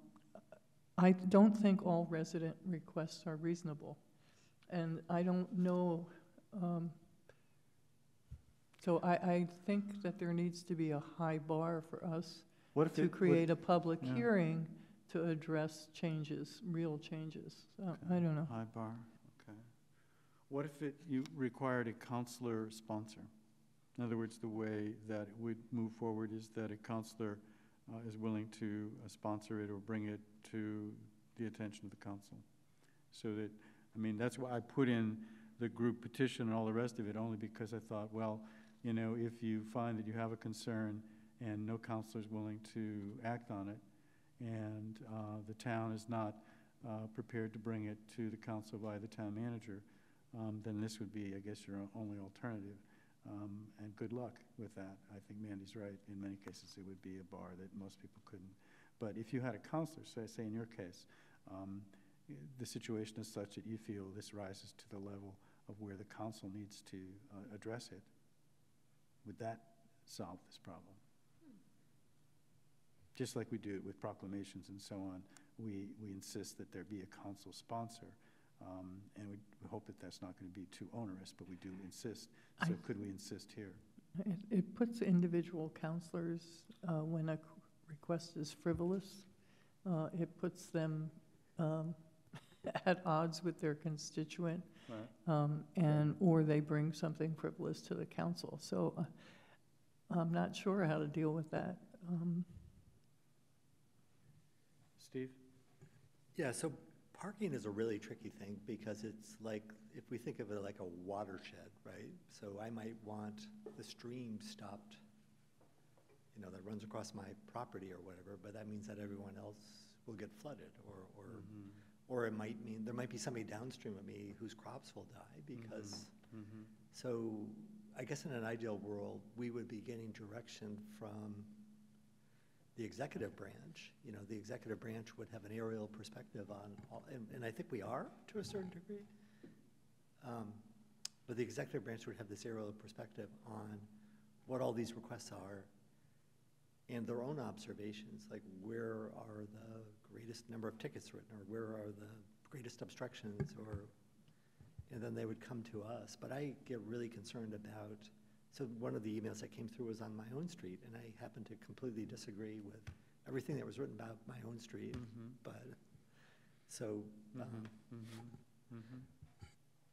Speaker 1: I don't think all resident requests are reasonable. And I don't know, um, so I, I think that there needs to be a high bar for us
Speaker 2: What if
Speaker 1: to
Speaker 2: it- what-
Speaker 1: create a public
Speaker 2: yeah.
Speaker 1: hearing to address changes, real changes. So, I don't know.
Speaker 2: High bar, okay. What if it, you required a councilor sponsor? In other words, the way that it would move forward is that a councilor uh, is willing to uh, sponsor it or bring it to the attention of the council. So that, I mean, that's why I put in the group petition and all the rest of it, only because I thought, well, you know, if you find that you have a concern and no councilor is willing to act on it, and uh, the town is not uh, prepared to bring it to the council by the town manager, um, then this would be, I guess, your only alternative. Um, And good luck with that. I think Mandy's right. In many cases, it would be a bar that most people couldn't. But if you had a councilor, say, say in your case, um, the situation is such that you feel this rises to the level of where the council needs to uh, address it, would that solve this problem? Just like we do it with proclamations and so on, we, we insist that there be a council sponsor. Um, And we we hope that that's not going to be too onerous, but we do insist. So
Speaker 1: I-
Speaker 2: could we insist here?
Speaker 1: It, it puts individual councilors, uh, when a request is frivolous, uh, it puts them, um, [LAUGHS] at odds with their constituent,
Speaker 2: Right.
Speaker 1: um, and, or they bring something frivolous to the council. So uh, I'm not sure how to deal with that. Um,
Speaker 2: Steve?
Speaker 5: Yeah, so parking is a really tricky thing because it's like, if we think of it like a watershed, right? So I might want the stream stopped, you know, that runs across my property or whatever, but that means that everyone else will get flooded or, or,
Speaker 2: Mhm.
Speaker 5: Or it might mean, there might be somebody downstream of me whose crops will die because,
Speaker 2: Mhm.
Speaker 5: so I guess in an ideal world, we would be getting direction from the executive branch. You know, the executive branch would have an aerial perspective on, all and, and I think we are to a certain degree. Um, But the executive branch would have this aerial perspective on what all these requests are and their own observations, like where are the greatest number of tickets written, or where are the greatest obstructions, or, and then they would come to us. But I get really concerned about, so one of the emails that came through was on my own street, and I happen to completely disagree with everything that was written about my own street,
Speaker 2: Mhm.
Speaker 5: but, so,
Speaker 2: Mhm.
Speaker 5: um,
Speaker 2: Mhm. Mhm.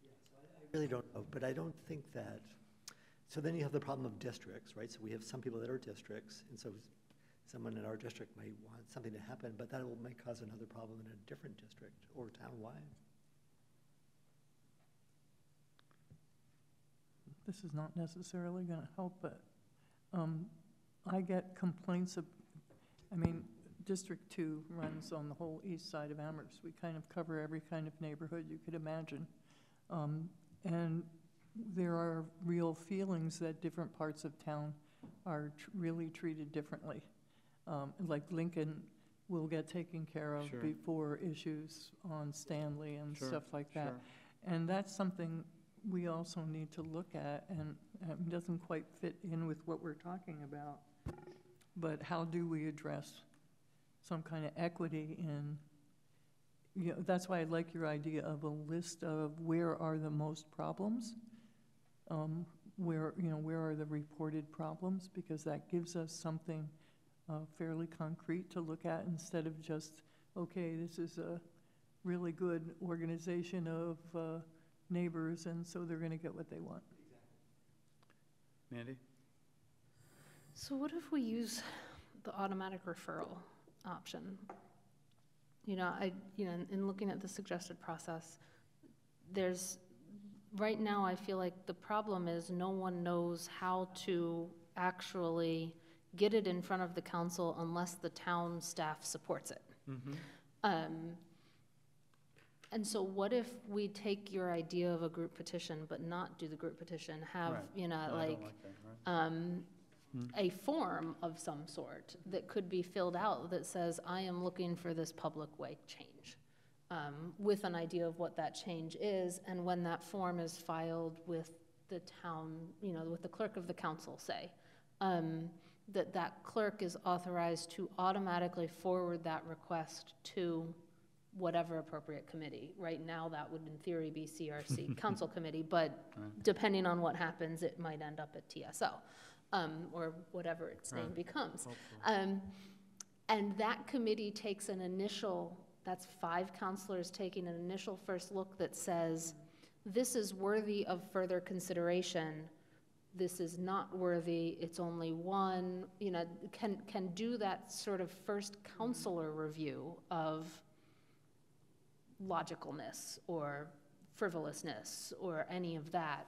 Speaker 5: I really don't know, but I don't think that, so then you have the problem of districts, right? So we have some people that are districts, and so someone in our district may want something to happen, but that will, might cause another problem in a different district or townwide.
Speaker 1: this is not necessarily going to help, but um, I get complaints of, I mean, District Two runs on the whole east side of Amherst. We kind of cover every kind of neighborhood you could imagine. Um, And there are real feelings that different parts of town are tr- really treated differently. Um, Like Lincoln will get taken care of
Speaker 2: Sure.
Speaker 1: before issues on Stanley and
Speaker 2: Sure,
Speaker 1: stuff like that.
Speaker 2: Sure.
Speaker 1: And that's something we also need to look at, and um, doesn't quite fit in with what we're talking about. But how do we address some kind of equity in, you know, that's why I like your idea of a list of where are the most problems? Um, Where, you know, where are the reported problems? Because that gives us something uh, fairly concrete to look at instead of just, okay, this is a really good organization of uh, neighbors, and so they're gonna get what they want.
Speaker 2: Mandy?
Speaker 3: So what if we use the automatic referral option? You know, I, you know, in- in looking at the suggested process, there's, right now, I feel like the problem is no one knows how to actually get it in front of the council unless the town staff supports it.
Speaker 2: Mm-hmm.
Speaker 3: Um, And so what if we take your idea of a group petition, but not do the group petition, have,
Speaker 2: Right.
Speaker 3: you know,
Speaker 2: don't
Speaker 3: like,
Speaker 2: like that, right?
Speaker 3: um,
Speaker 2: Hmm.
Speaker 3: a form of some sort that could be filled out that says, I am looking for this public way change, um, with an idea of what that change is, and when that form is filed with the town, you know, with the clerk of the council, say, um, that that clerk is authorized to automatically forward that request to whatever appropriate committee. Right now, that would in theory be CRC [LAUGHS] Council Committee, but
Speaker 2: Right.
Speaker 3: depending on what happens, it might end up at TSO, um, or whatever its name becomes. Um, And that committee takes an initial, that's five councilors taking an initial first look that says, this is worthy of further consideration, this is not worthy, it's only one, you know, can, can do that sort of first councilor review of logicalness or frivolousness or any of that.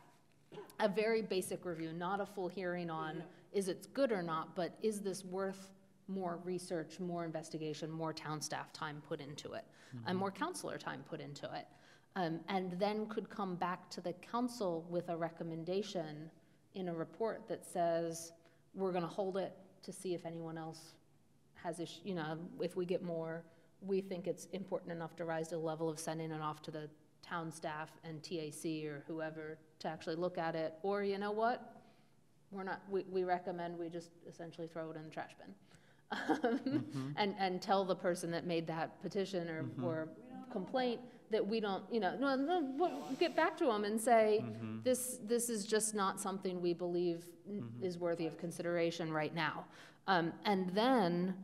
Speaker 3: A very basic review, not a full hearing on, is it good or not, but is this worth more research, more investigation, more town staff time put into it, and more councilor time put into it? Um, and then could come back to the council with a recommendation in a report that says, we're gonna hold it to see if anyone else has issue, you know, if we get more, we think it's important enough to rise to the level of sending it off to the town staff and TAC or whoever to actually look at it, or you know what? We're not, we, we recommend we just essentially throw it in the trash bin. [LAUGHS] Mm-hmm. And, and tell the person that made that petition or, mm-hmm. or complaint that we don't, you know, no, we'll get back to them and say, this, this is just not something we believe n- is worthy of consideration right now. Um, and then,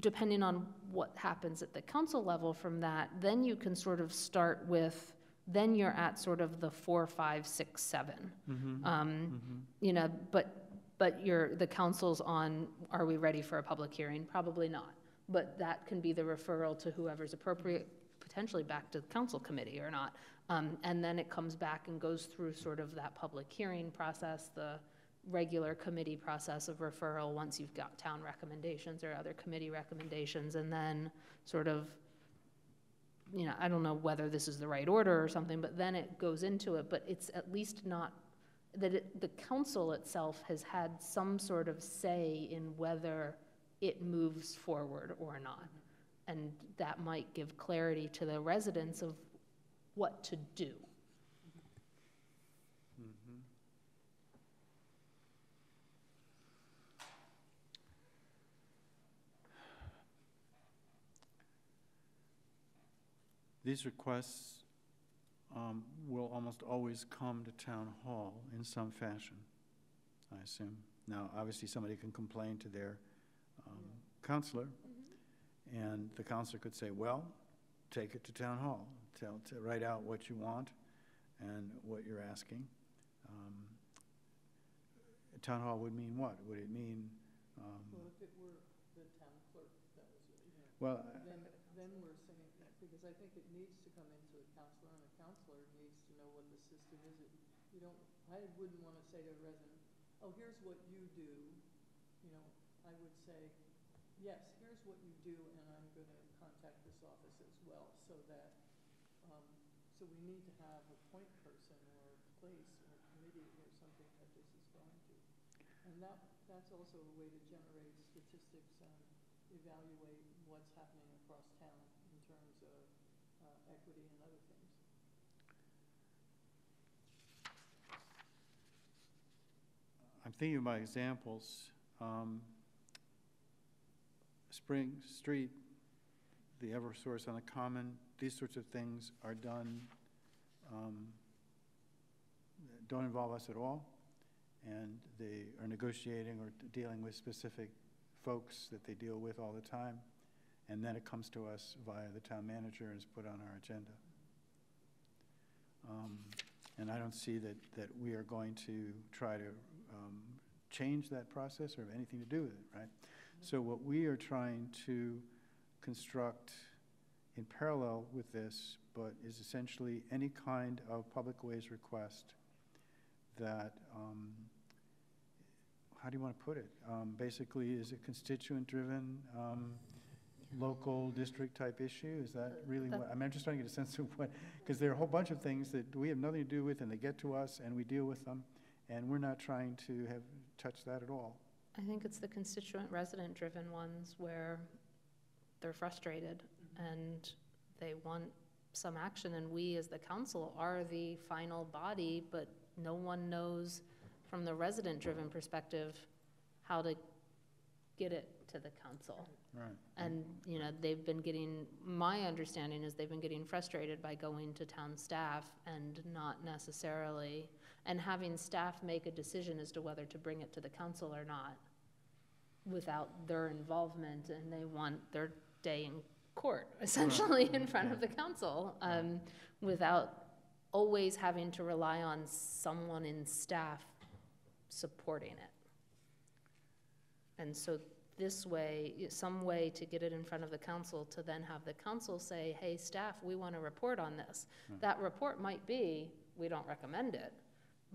Speaker 3: depending on what happens at the council level from that, then you can sort of start with, then you're at sort of the four, five, six, seven. Um, You know, but, but you're, the council's on, are we ready for a public hearing? Probably not. But that can be the referral to whoever's appropriate, potentially back to the council committee or not. Um, And then it comes back and goes through sort of that public hearing process, the regular committee process of referral, once you've got town recommendations or other committee recommendations, and then sort of, you know, I don't know whether this is the right order or something, but then it goes into it, but it's at least not, that it, the council itself has had some sort of say in whether it moves forward or not. And that might give clarity to the residents of what to do.
Speaker 2: These requests um, will almost always come to town hall in some fashion, I assume. Now, obviously, somebody can complain to their um, councilor, and the councilor could say, well, take it to town hall, tell, to write out what you want and what you're asking. Um, Town hall would mean what? Would it mean, um,
Speaker 1: Well, if it were the town clerk, that was, you know,
Speaker 2: well,
Speaker 1: then, then we're saying, because I think it needs to come into the councilor, and the councilor needs to know what the system is. It- You don't, I wouldn't want to say to a resident, oh, here's what you do, you know, I would say, yes, here's what you do, and I'm gonna contact this office as well, so that, um, so we need to have a point person or place or committee or something that this is going to. And that, that's also a way to generate statistics and evaluate what's happening across town in terms of uh, equity and other things.
Speaker 2: I'm thinking about examples. Um, Spring Street, the Eversource on the Common, these sorts of things are done, um, don't involve us at all, and they are negotiating or dealing with specific folks that they deal with all the time, and then it comes to us via the town manager and is put on our agenda. Um, And I don't see that, that we are going to try to um, change that process or have anything to do with it, right? So what we are trying to construct in parallel with this, but is essentially any kind of public ways request that, um, how do you want to put it? Um, Basically, is it constituent-driven, um, local district-type issue? Is that really what, I mean, I'm just trying to get a sense of what, because there are a whole bunch of things that we have nothing to do with, and they get to us, and we deal with them, and we're not trying to have, touch that at all.
Speaker 3: I think it's the constituent resident-driven ones where they're frustrated mm-hmm. and they want some action, and we, as the council, are the final body, but no one knows from the resident-driven perspective how to get it to the council.
Speaker 2: Right.
Speaker 3: And, you know, they've been getting, my understanding is they've been getting frustrated by going to town staff and not necessarily, and having staff make a decision as to whether to bring it to the council or not. Without their involvement, and they want their day in court, essentially, in front of the council, um, without always having to rely on someone in staff supporting it. And so this way, some way to get it in front of the council, to then have the council say, hey, staff, we want to report on this. That report might be, we don't recommend it,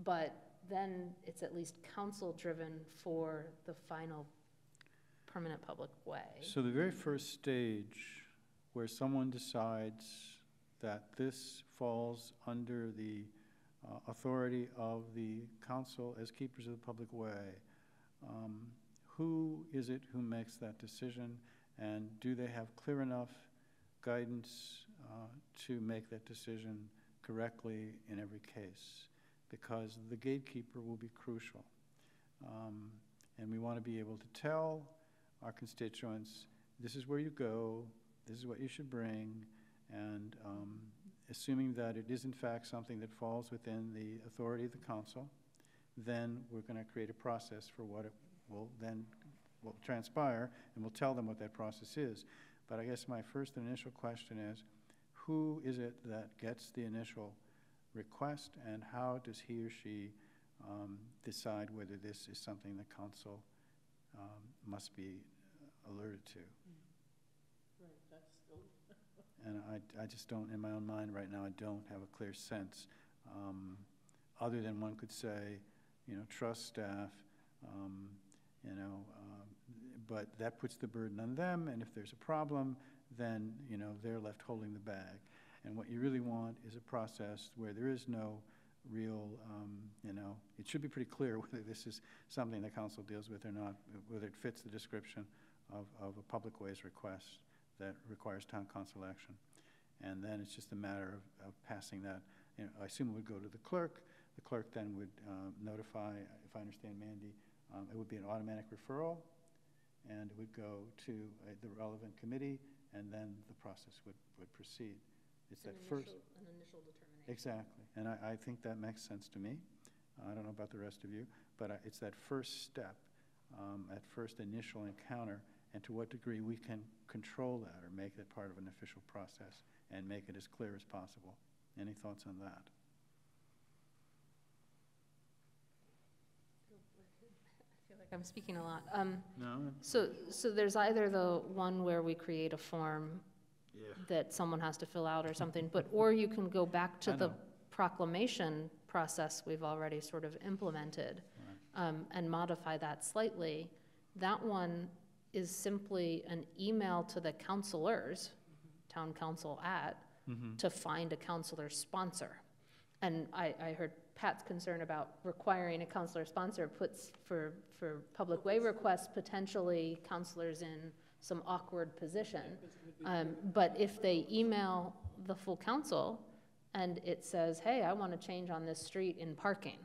Speaker 3: but then it's at least council-driven for the final permanent public way.
Speaker 2: So the very first stage where someone decides that this falls under the uh, authority of the council as keepers of the public way, um, who is it who makes that decision? And do they have clear enough guidance uh, to make that decision correctly in every case? Because the gatekeeper will be crucial. Um, And we want to be able to tell our constituents, this is where you go, this is what you should bring, and um, assuming that it is in fact something that falls within the authority of the council, then we're going to create a process for what it will then, will transpire, and we'll tell them what that process is. But I guess my first initial question is, who is it that gets the initial request, and how does he or she um, decide whether this is something the council um, must be alerted to?
Speaker 1: Right, that's still.
Speaker 2: And I, I just don't, in my own mind right now, I don't have a clear sense, um, other than one could say, you know, trust staff, um, you know, um, but that puts the burden on them, and if there's a problem, then, you know, they're left holding the bag. And what you really want is a process where there is no real, um, you know, it should be pretty clear [LAUGHS] whether this is something the council deals with or not, whether it fits the description of, of a public ways request that requires town council action. And then it's just a matter of, of passing that, you know, I assume it would go to the clerk. The clerk then would uh, notify, if I understand Mandy, um, it would be an automatic referral, and it would go to uh, the relevant committee, and then the process would, would proceed. It's that first.
Speaker 3: An initial determination.
Speaker 2: Exactly, and I, I think that makes sense to me. I don't know about the rest of you, but I- it's that first step, um, that first initial encounter, and to what degree we can control that or make it part of an official process and make it as clear as possible. Any thoughts on that?
Speaker 3: I feel like I'm speaking a lot. Um,
Speaker 2: No?
Speaker 3: So, so there's either the one where we create a form
Speaker 2: Yeah.
Speaker 3: that someone has to fill out or something, but, or you can go back to
Speaker 2: I
Speaker 3: the
Speaker 2: know.
Speaker 3: proclamation process we've already sort of implemented um, and modify that slightly. That one is simply an email to the councilors, town council at,
Speaker 2: Mm-hmm.
Speaker 3: to find a councilor sponsor. And I, I heard Pat's concern about requiring a councilor sponsor puts, for, for public way requests, potentially councilors in some awkward position. Um, but if they email the full council and it says, hey, I want to change on this street in parking,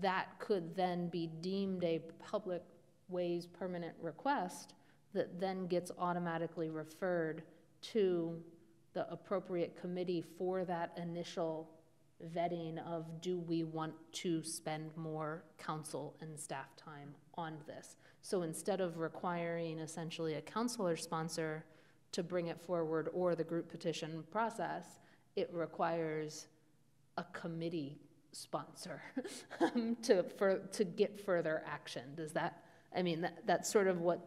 Speaker 3: that could then be deemed a public ways permanent request that then gets automatically referred to the appropriate committee for that initial vetting of, do we want to spend more council and staff time on this? So instead of requiring essentially a councilor sponsor to bring it forward or the group petition process, it requires a committee sponsor [LAUGHS] um, to, for, to get further action. Does that, I mean, that, that's sort of what,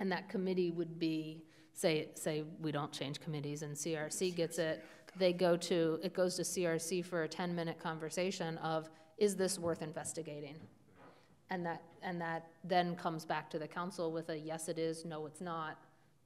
Speaker 3: and that committee would be, say, say we don't change committees and CRC gets it, they go to, it goes to CRC for a ten-minute conversation of, is this worth investigating? And that, and that then comes back to the council with a yes, it is, no, it's not.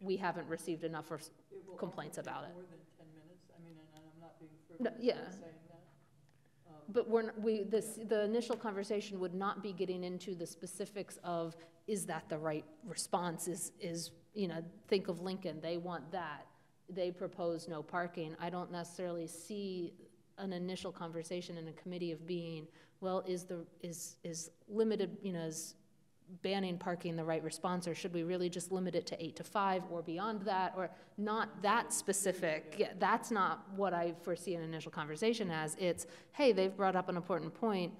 Speaker 3: We haven't received enough res-
Speaker 1: It
Speaker 3: Complaints about it.
Speaker 1: More than ten minutes, I mean, and I'm not being
Speaker 3: No, yeah.
Speaker 1: saying that. Um,
Speaker 3: But we're, n- we, this, the initial conversation would not be getting into the specifics of, is that the right response? Is, is, you know, think of Lincoln, they want that. They propose no parking. I don't necessarily see an initial conversation in a committee of being, well, is the, is, is limited, you know, is banning parking the right response? Or should we really just limit it to eight to five or beyond that? Or not that specific? Yeah, that's not what I foresee an initial conversation as. It's, hey, they've brought up an important point.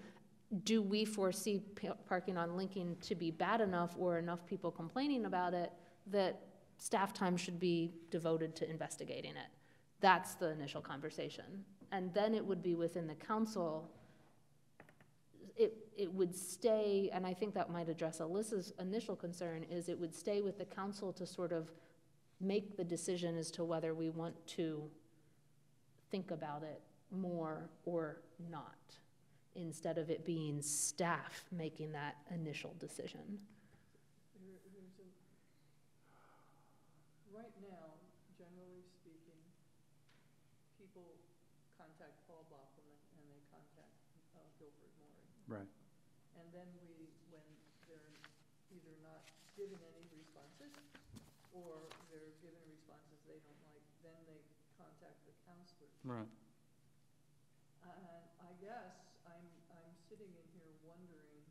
Speaker 3: do we foresee pa- parking on Lincoln to be bad enough or enough people complaining about it that staff time should be devoted to investigating it? That's the initial conversation. And then it would be within the council, it, it would stay, and I think that might address Alyssa's initial concern, is it would stay with the council to sort of make the decision as to whether we want to think about it more or not, instead of it being staff making that initial decision.
Speaker 1: There, there's a, right now, generally speaking, people contact Paul Bockelman and they contact uh, Guilford Mooring.
Speaker 2: Right.
Speaker 1: And then we, when they're either not given any responses, or they're given responses they don't like, then they contact the councilors.
Speaker 2: Right.
Speaker 1: And I guess I'm, I'm sitting in here wondering,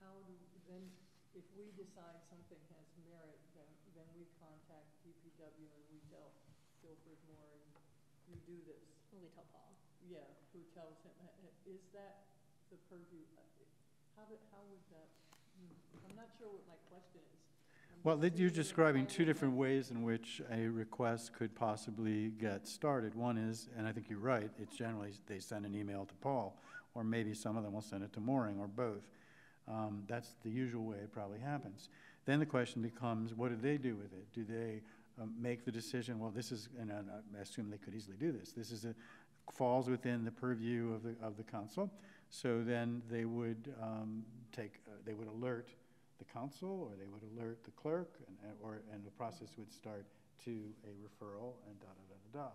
Speaker 1: how do, then, if we decide something has merit, then, then we contact DPW and we tell Guilford Mooring, you do this.
Speaker 3: We tell Paul.
Speaker 1: Yeah, who tells him, is that the purview, how did, how would that, hmm, I'm not sure what my question is. I'm
Speaker 2: Well, you're describing two different ways in which a request could possibly get started. One is, and I think you're right, it's generally, they send an email to Paul, or maybe some of them will send it to Mooring, or both. Um, That's the usual way it probably happens. Then the question becomes, what do they do with it? Do they um, make the decision, well, this is, and I I assume they could easily do this, this is a, falls within the purview of the, of the council, so then they would um, take, uh, they would alert the council, or they would alert the clerk, and, or, and the process would start to a referral and da-da-da-da-da.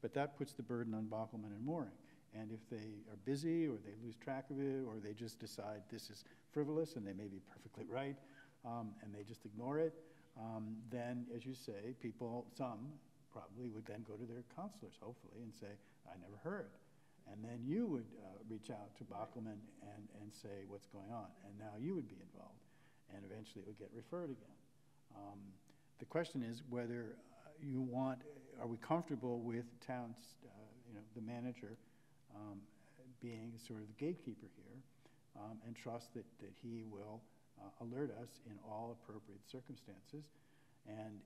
Speaker 2: But that puts the burden on Bockelman and Mooring. And if they are busy, or they lose track of it, or they just decide this is frivolous, and they may be perfectly right, um, and they just ignore it, um, then, as you say, people, some probably would then go to their councilors, hopefully, and say, I never heard. And then you would uh, reach out to Bockelman and, and say what's going on, and now you would be involved, and eventually it would get referred again. Um, The question is whether uh, you want, are we comfortable with towns, uh, you know, the manager um, being sort of the gatekeeper here, um, and trust that, that he will uh, alert us in all appropriate circumstances, and,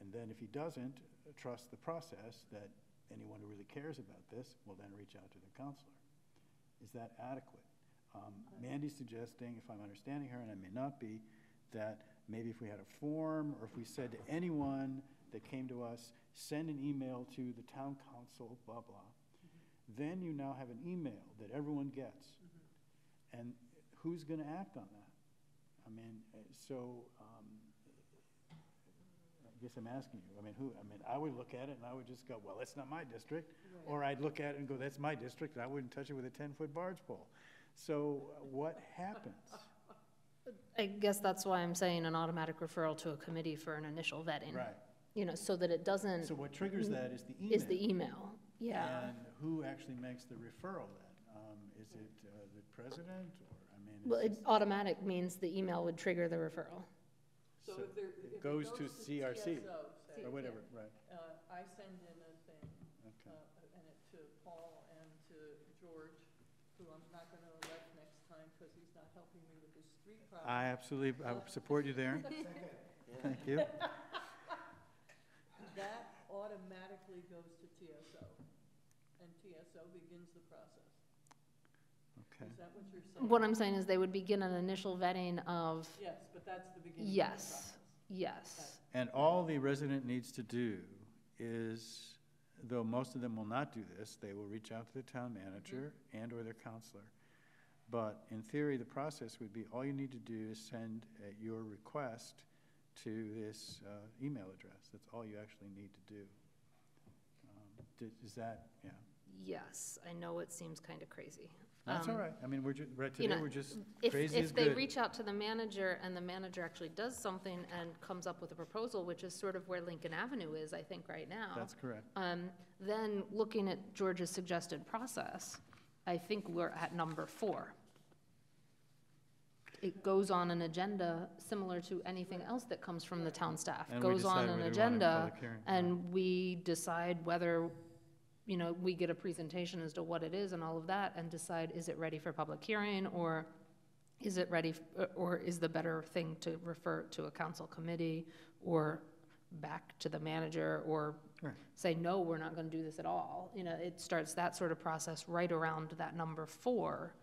Speaker 2: and then if he doesn't, uh, trust the process that anyone who really cares about this will then reach out to the councilor. Is that adequate? Um, Mandy's suggesting, if I'm understanding her, and I may not be, that maybe if we had a form, or if we said to anyone that came to us, send an email to the town council, blah, blah, then you now have an email that everyone gets. And who's gonna act on that? I mean, uh, so, guess I'm asking you, I mean, who, I mean, I would look at it and I would just go, well, that's not my district.
Speaker 1: Right.
Speaker 2: Or I'd look at it and go, that's my district, and I wouldn't touch it with a ten-foot barge pole. So what happens?
Speaker 3: I guess that's why I'm saying an automatic referral to a committee for an initial vetting.
Speaker 2: Right.
Speaker 3: You know, so that it doesn't,
Speaker 2: So what triggers that is the email.
Speaker 3: is the email, yeah.
Speaker 2: And who actually makes the referral then? Um, is it uh, the president, or, I mean?
Speaker 3: Well, it automatic means the email would trigger the referral.
Speaker 1: So
Speaker 2: So
Speaker 1: if there,
Speaker 2: it
Speaker 1: if it
Speaker 2: goes
Speaker 1: goes
Speaker 2: to
Speaker 1: to
Speaker 2: CRC,
Speaker 1: TSO, say,
Speaker 2: Or whatever, right,
Speaker 1: uh, I send in a thing,
Speaker 2: okay.
Speaker 1: uh, and it to Paul and to George, who I'm not gonna elect next time because he's not helping me with his street problem.
Speaker 2: I absolutely, I support you there. [LAUGHS] Thank you.
Speaker 1: That automatically goes to TSO, and TSO begins the process.
Speaker 2: Okay.
Speaker 1: Is that what you're saying?
Speaker 3: What I'm saying is they would begin an initial vetting of,
Speaker 1: Yes, but that's the beginning of the
Speaker 3: yes,
Speaker 1: process.
Speaker 3: yes.
Speaker 2: And all the resident needs to do is, though most of them will not do this, they will reach out to the town manager and/or their councilor. But in theory, the process would be, all you need to do is send uh, your request to this uh, email address. That's all you actually need to do. Um, di- Is that, yeah,
Speaker 3: Yes, I know it seems kind of crazy.
Speaker 2: That's all
Speaker 3: Um,
Speaker 2: right. I mean, we're ju, right
Speaker 3: you know,
Speaker 2: we're just,
Speaker 3: If,
Speaker 2: crazy
Speaker 3: if they
Speaker 2: good.
Speaker 3: reach out to the manager and the manager actually does something and comes up with a proposal, which is sort of where Lincoln Avenue is, I think, right now.
Speaker 2: That's correct.
Speaker 3: Um, then looking at George's suggested process, I think we're at number four. It goes on an agenda similar to anything else that comes from the town staff.
Speaker 2: And
Speaker 3: Goes on an
Speaker 2: whether we want a
Speaker 3: agenda, and we decide whether you know, we get a presentation as to what it is and all of that, and decide, is it ready for public hearing, or is it ready, f- or is the better thing to refer to a council committee, or back to the manager, or
Speaker 2: Right.
Speaker 3: say, no, we're not gonna do this at all. You know, it starts that sort of process right around that number four,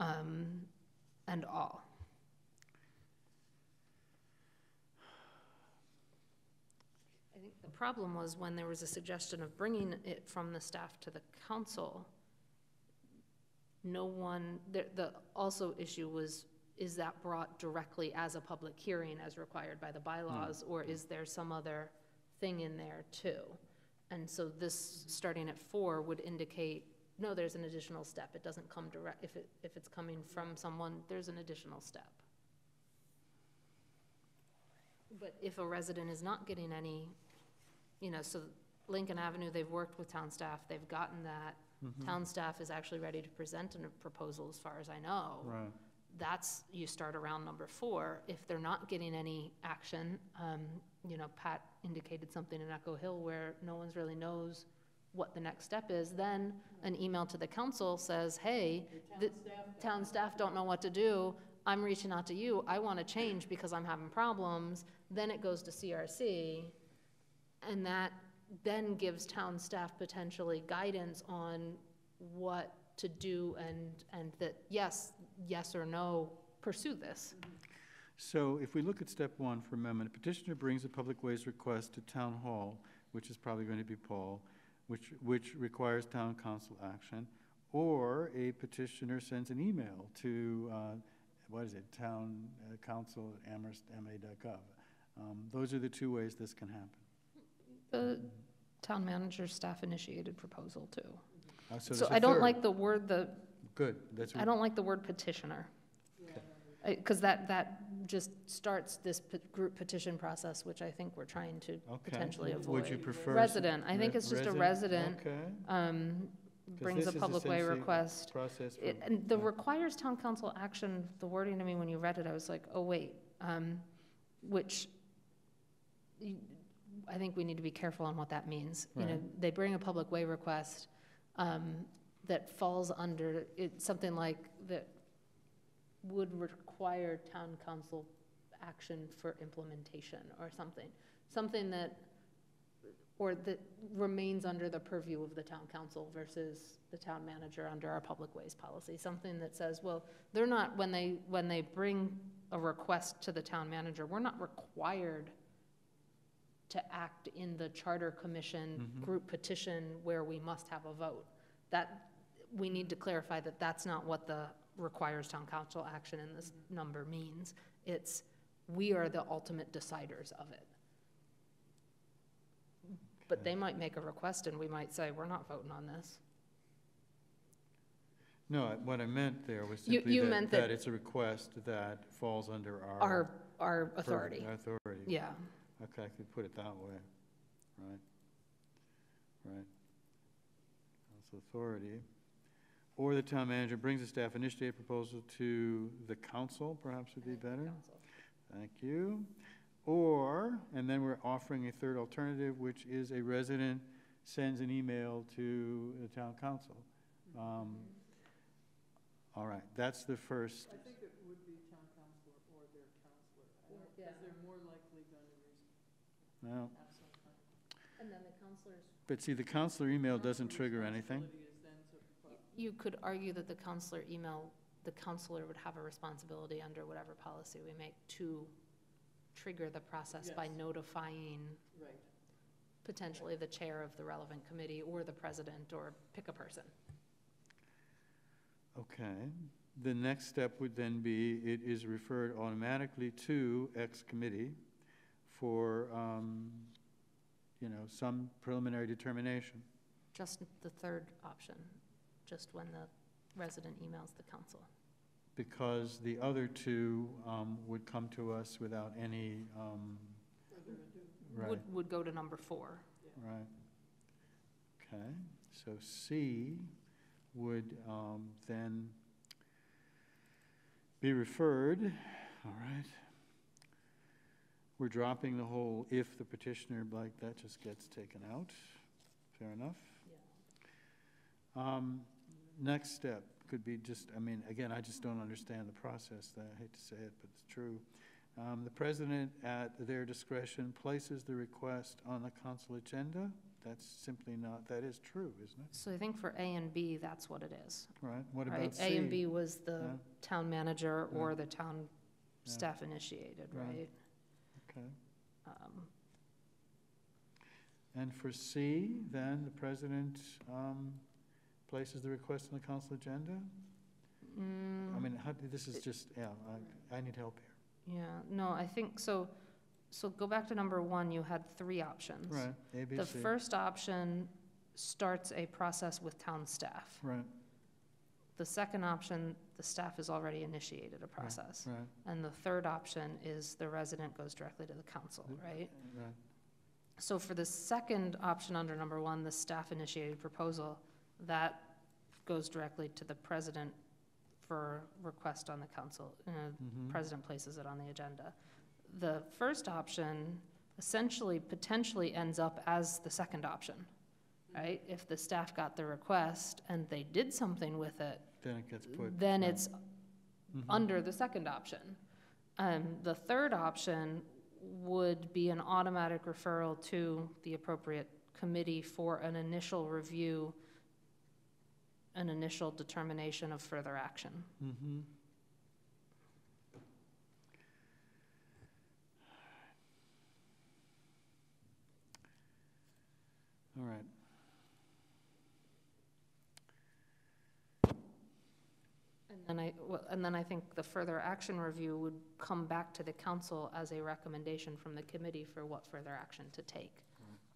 Speaker 3: um, and all. I think the problem was when there was a suggestion of bringing it from the staff to the council, no one, the, the also issue was, is that brought directly as a public hearing as required by the bylaws? Mm. Or is there some other thing in there too? And so this, starting at four, would indicate, no, there's an additional step. It doesn't come direct, if it, if it's coming from someone, there's an additional step. But if a resident is not getting any, you know, so Lincoln Avenue, they've worked with town staff, they've gotten that.
Speaker 2: Mm-hmm.
Speaker 3: Town staff is actually ready to present a proposal, as far as I know.
Speaker 2: Right.
Speaker 3: That's, you start around number four. If they're not getting any action, um, you know, Pat indicated something in Echo Hill where no one's really knows what the next step is, then an email to the council says, hey, the town staff don't know what to do, I'm reaching out to you, I want to change because I'm having problems, then it goes to CRC, and that then gives town staff potentially guidance on what to do and, and that, yes, yes or no, pursue this.
Speaker 2: So if we look at step one for amendment, a petitioner brings a public ways request to town hall, which is probably going to be Paul, which, which requires town council action, or a petitioner sends an email to, uh, what is it, town uh, council at amherst.ma.gov. Um, Those are the two ways this can happen.
Speaker 3: The town manager staff initiated proposal too.
Speaker 2: Uh,
Speaker 3: So
Speaker 2: there's a
Speaker 3: I don't
Speaker 2: third.
Speaker 3: like the word, the,
Speaker 2: Good, that's,
Speaker 3: I don't like the word petitioner. Because that, that just starts this pe- group petition process, which I think we're trying to
Speaker 2: okay.
Speaker 3: potentially
Speaker 2: Would you
Speaker 3: avoid.
Speaker 2: prefer? s-
Speaker 3: Resident, I think
Speaker 2: re-
Speaker 3: it's just a resident,
Speaker 2: Okay.
Speaker 3: um, brings a
Speaker 2: this is
Speaker 3: public way
Speaker 2: essentially-
Speaker 3: request.
Speaker 2: Process for.
Speaker 3: It- And the
Speaker 2: yeah.
Speaker 3: requires town council action, the wording to me when you read it, I was like, oh, wait, um, which you- I think we need to be careful on what that means. You know, they bring a public way request um, that falls under, it's something like that would require town council action for implementation or something. Something that, or that remains under the purview of the town council versus the town manager under our public ways policy. Something that says, well, they're not, when they, when they bring a request to the town manager, we're not required to act in the charter commission
Speaker 2: Mhm.
Speaker 3: group petition where we must have a vote. That, we need to clarify that that's not what the requires town council action in this number means. It's, we are the ultimate deciders of it. But they might make a request and we might say, we're not voting on this.
Speaker 2: No, what I meant there was simply
Speaker 3: you
Speaker 2: that,
Speaker 3: meant
Speaker 2: that
Speaker 3: that-
Speaker 2: it's a request that falls under our.
Speaker 3: Our, our authority,
Speaker 2: Authority.
Speaker 3: yeah.
Speaker 2: Okay, I could put it that way, right, right. That's authority. Or the town manager brings a staff initiated proposal to the council, perhaps would be better.
Speaker 3: Council.
Speaker 2: Thank you. Or, and then we're offering a third alternative, which is a resident sends an email to the town council. Um, All right, that's the first,
Speaker 1: I think it would be town councilor or their councilor, because they're more likely going to
Speaker 2: no,
Speaker 1: have some kind of.
Speaker 3: And then the councilors.
Speaker 2: but see, the councilor email doesn't trigger anything.
Speaker 1: Responsibility is then to pro-
Speaker 3: You could argue that the councilor email, the councilor would have a responsibility under whatever policy we make to trigger the process by
Speaker 1: Yes.
Speaker 3: notifying
Speaker 1: Right.
Speaker 3: potentially the chair of the relevant committee or the president or pick a person.
Speaker 2: Okay, the next step would then be, it is referred automatically to X committee for, um, you know, some preliminary determination.
Speaker 3: Just the third option, just when the resident emails the council.
Speaker 2: Because the other two um, would come to us without any, um, right,
Speaker 3: Would, would go to number four.
Speaker 2: right. Okay, so C would um, then be referred, all right. We're dropping the whole if the petitioner, like, that just gets taken out, fair enough. Um, Next step could be just, I mean, again, I just don't understand the process, I hate to say it, but it's true. Um, The president, at their discretion, places the request on the council agenda. That's simply not, that is true, isn't it?
Speaker 3: So I think for A and B, that's what it is,
Speaker 2: Right? What
Speaker 3: right?
Speaker 2: about C?
Speaker 3: A and B was the
Speaker 2: Yeah.
Speaker 3: town manager or
Speaker 2: Yeah.
Speaker 3: the town
Speaker 2: Yeah.
Speaker 3: staff initiated,
Speaker 2: Right. Okay.
Speaker 3: Um,
Speaker 2: And for C, then, the president um, places the request on the council agenda? I
Speaker 3: mm,
Speaker 2: mean, how, this is just, yeah, I, I need help here.
Speaker 3: Yeah, no, I think, so, so go back to number one, you had three options.
Speaker 2: Right, A, B,
Speaker 3: The
Speaker 2: C.
Speaker 3: first option starts a process with town staff.
Speaker 2: Right,
Speaker 3: The second option, the staff has already initiated a process.
Speaker 2: right,
Speaker 3: And the third option is the resident goes directly to the council, right?
Speaker 2: right.
Speaker 3: So for the second option under number one, the staff-initiated proposal, that goes directly to the president for request on the council. Uh,
Speaker 2: Mhm.
Speaker 3: President places it on the agenda. The first option essentially potentially ends up as the second option, right? If the staff got the request and they did something with it,
Speaker 2: Then it gets put.
Speaker 3: then
Speaker 2: right.
Speaker 3: it's
Speaker 2: Mhm.
Speaker 3: under the second option. Um, the third option would be an automatic referral to the appropriate committee for an initial review, an initial determination of further action.
Speaker 2: Mhm. All right.
Speaker 3: And then I, well, and then I think the further action review would come back to the council as a recommendation from the committee for what further action to take.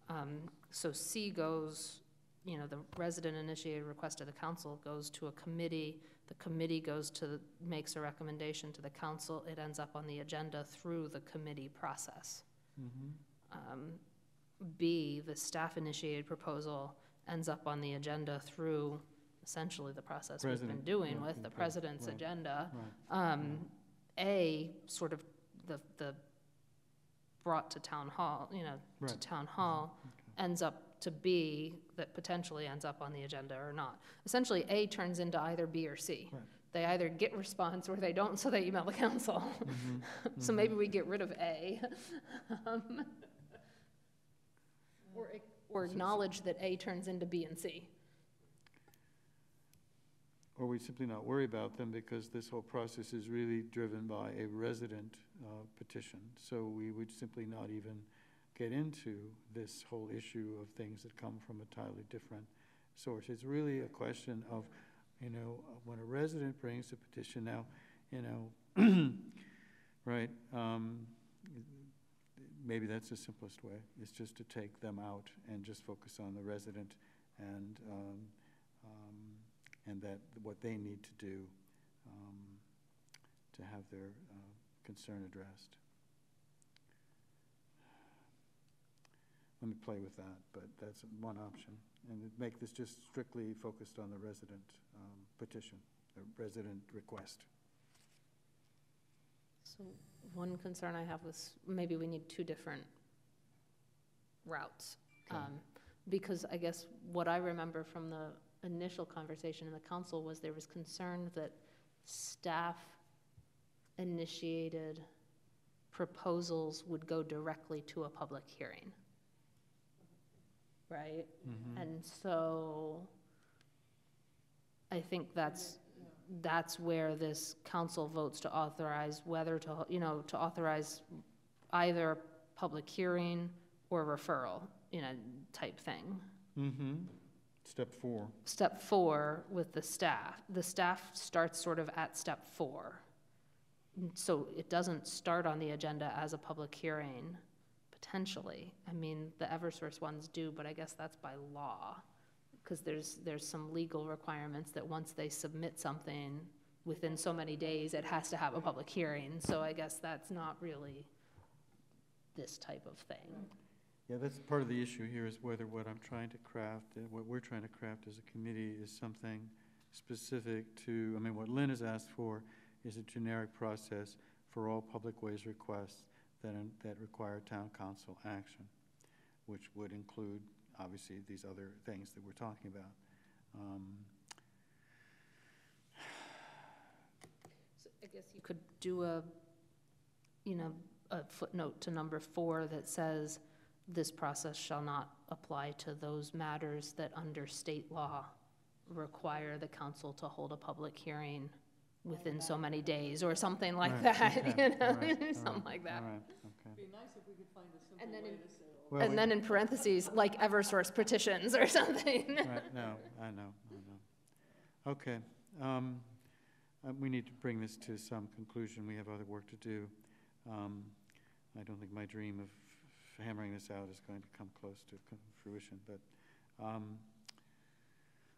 Speaker 3: Um, So C goes, you know, the resident initiated request to the council goes to a committee, the committee goes to, makes a recommendation to the council, it ends up on the agenda through the committee process.
Speaker 2: Mhm.
Speaker 3: Um, B, the staff initiated proposal ends up on the agenda through essentially the process we've been doing
Speaker 2: yeah,
Speaker 3: with the
Speaker 2: okay,
Speaker 3: president's
Speaker 2: right.
Speaker 3: agenda.
Speaker 2: Right,
Speaker 3: Um, A, sort of the, the brought to town hall, you know, to
Speaker 2: Right.
Speaker 3: town hall,
Speaker 2: okay.
Speaker 3: ends up to B, that potentially ends up on the agenda or not. Essentially, A turns into either B or C.
Speaker 2: Right.
Speaker 3: They either get response or they don't, [LAUGHS] so they email the council.
Speaker 2: Mhm, [LAUGHS]
Speaker 3: So maybe we get rid of A. um, [LAUGHS] Or, ac- or acknowledge that A turns into B and C.
Speaker 2: Or we simply not worry about them because this whole process is really driven by a resident uh, petition. So we would simply not even get into this whole issue of things that come from a entirely different source. It's really a question of, you know, when a resident brings a petition now, you know, [CLEARS THROAT] right, um, maybe that's the simplest way, is just to take them out and just focus on the resident and, um, and that, what they need to do um, to have their uh, concern addressed. Let me play with that, but that's one option. And make this just strictly focused on the resident um, petition, the resident request.
Speaker 3: So one concern I have was maybe we need two different routes.
Speaker 2: Okay.
Speaker 3: Um, Because I guess what I remember from the initial conversation in the council was there was concern that staff initiated proposals would go directly to a public hearing. Right?
Speaker 2: Mhm.
Speaker 3: And so I think that's, that's where this council votes to authorize whether to, you know, to authorize either public hearing or referral, you know, type thing.
Speaker 2: Mm-hmm. Step four.
Speaker 3: Step four with the staff, the staff starts sort of at step four. So it doesn't start on the agenda as a public hearing, potentially. I mean, the Eversource ones do, but I guess that's by law. Because there's, there's some legal requirements that once they submit something, within so many days, it has to have a public hearing. So I guess that's not really this type of thing.
Speaker 2: Yeah, that's part of the issue here is whether what I'm trying to craft, and what we're trying to craft as a committee is something specific to, I mean, what Lynn has asked for is a generic process for all public ways requests that, that require town council action, which would include, obviously, these other things that we're talking about. Um,
Speaker 3: So I guess you could do a, you know, a footnote to number four that says, this process shall not apply to those matters that under state law require the council to hold a public hearing within so many days, or something like
Speaker 2: Right,
Speaker 3: that, [LAUGHS]
Speaker 2: okay,
Speaker 3: you know,
Speaker 2: all right, [LAUGHS] all
Speaker 3: something
Speaker 2: right,
Speaker 3: like that.
Speaker 2: All right, okay.
Speaker 1: Be nice if we could find a
Speaker 3: And then
Speaker 1: way
Speaker 3: in-
Speaker 1: to say all
Speaker 2: Well,
Speaker 3: And
Speaker 2: we-
Speaker 3: then in parentheses, like Eversource petitions or [LAUGHS] something.
Speaker 2: Right, no, I know, I know. Okay, um, uh, we need to bring this to some conclusion, we have other work to do. Um, I don't think my dream of hammering this out is going to come close to fruition, but, um,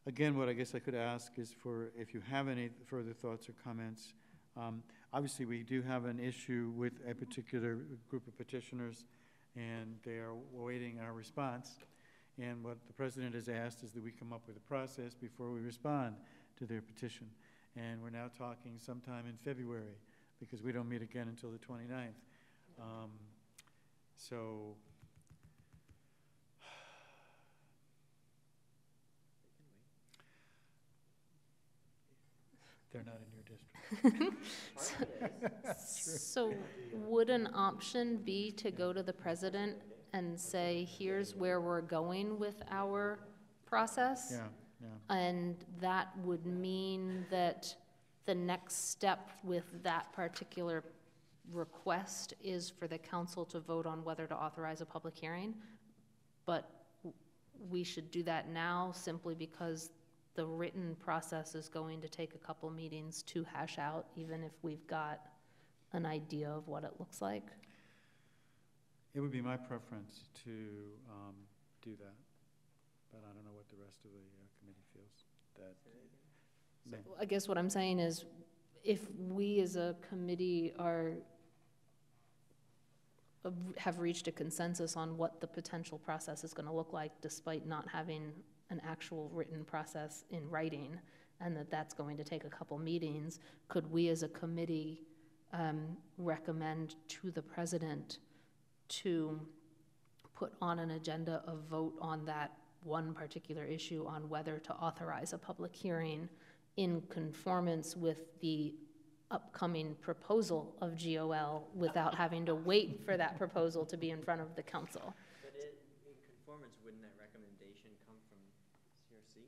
Speaker 2: again, what I guess I could ask is for, if you have any further thoughts or comments, um, obviously, we do have an issue with a particular group of petitioners, and they are awaiting our response. And what the president has asked is that we come up with a process before we respond to their petition. And we're now talking sometime in February, because we don't meet again until the 29th. Um, So, they're not in your district. [LAUGHS]
Speaker 3: So would an option be to go to the president and say, here's where we're going with our process?
Speaker 2: Yeah, yeah.
Speaker 3: And that would mean that the next step with that particular request is for the council to vote on whether to authorize a public hearing. But we should do that now simply because the written process is going to take a couple meetings to hash out, even if we've got an idea of what it looks like.
Speaker 2: It would be my preference to um, do that, but I don't know what the rest of the uh, committee feels. That, Ma-
Speaker 3: I guess what I'm saying is, if we as a committee are, have reached a consensus on what the potential process is gonna look like despite not having an actual written process in writing, and that that's going to take a couple meetings, could we as a committee um, recommend to the president to put on an agenda a vote on that one particular issue on whether to authorize a public hearing in conformance with the upcoming proposal of GOL without having to wait for that proposal to be in front of the council.
Speaker 4: But it, in conformance, wouldn't that recommendation come from CRC?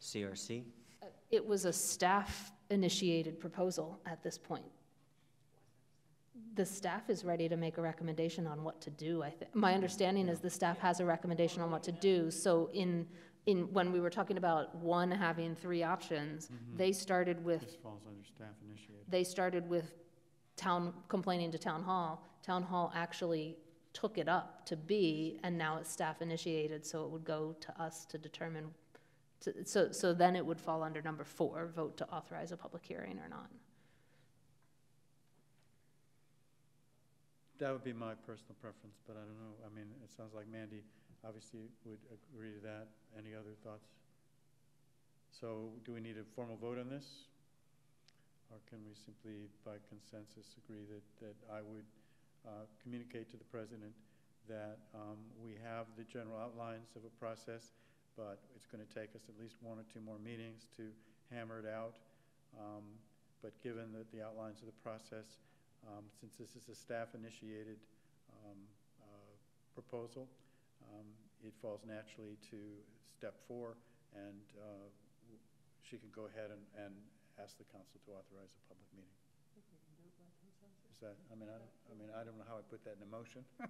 Speaker 4: CRC?
Speaker 3: Uh, It was a staff-initiated proposal at this point. The staff is ready to make a recommendation on what to do, I think. My understanding is the staff has a recommendation on what to do. So in, in, when we were talking about one having three options,
Speaker 2: Mhm.
Speaker 3: they started with
Speaker 2: This falls under staff initiated.
Speaker 3: they started with town, complaining to town hall. Town hall actually took it up to B, and now it's staff initiated, so it would go to us to determine. to- So, so then it would fall under number four, vote to authorize a public hearing or not.
Speaker 2: That would be my personal preference, but I don't know. I mean, it sounds like Mandy obviously would agree to that. Any other thoughts? So do we need a formal vote on this? Or can we simply, by consensus, agree that, that I would uh, communicate to the president that um, we have the general outlines of a process, but it's going to take us at least one or two more meetings to hammer it out. Um, But given that the outlines of the process, um, Since this is a staff-initiated um, uh, proposal, um, it falls naturally to step four, and uh, she can go ahead and, and ask the council to authorize a public meeting. Is that, I mean, I, don't- I mean, I don't know how I put that in a motion. [LAUGHS]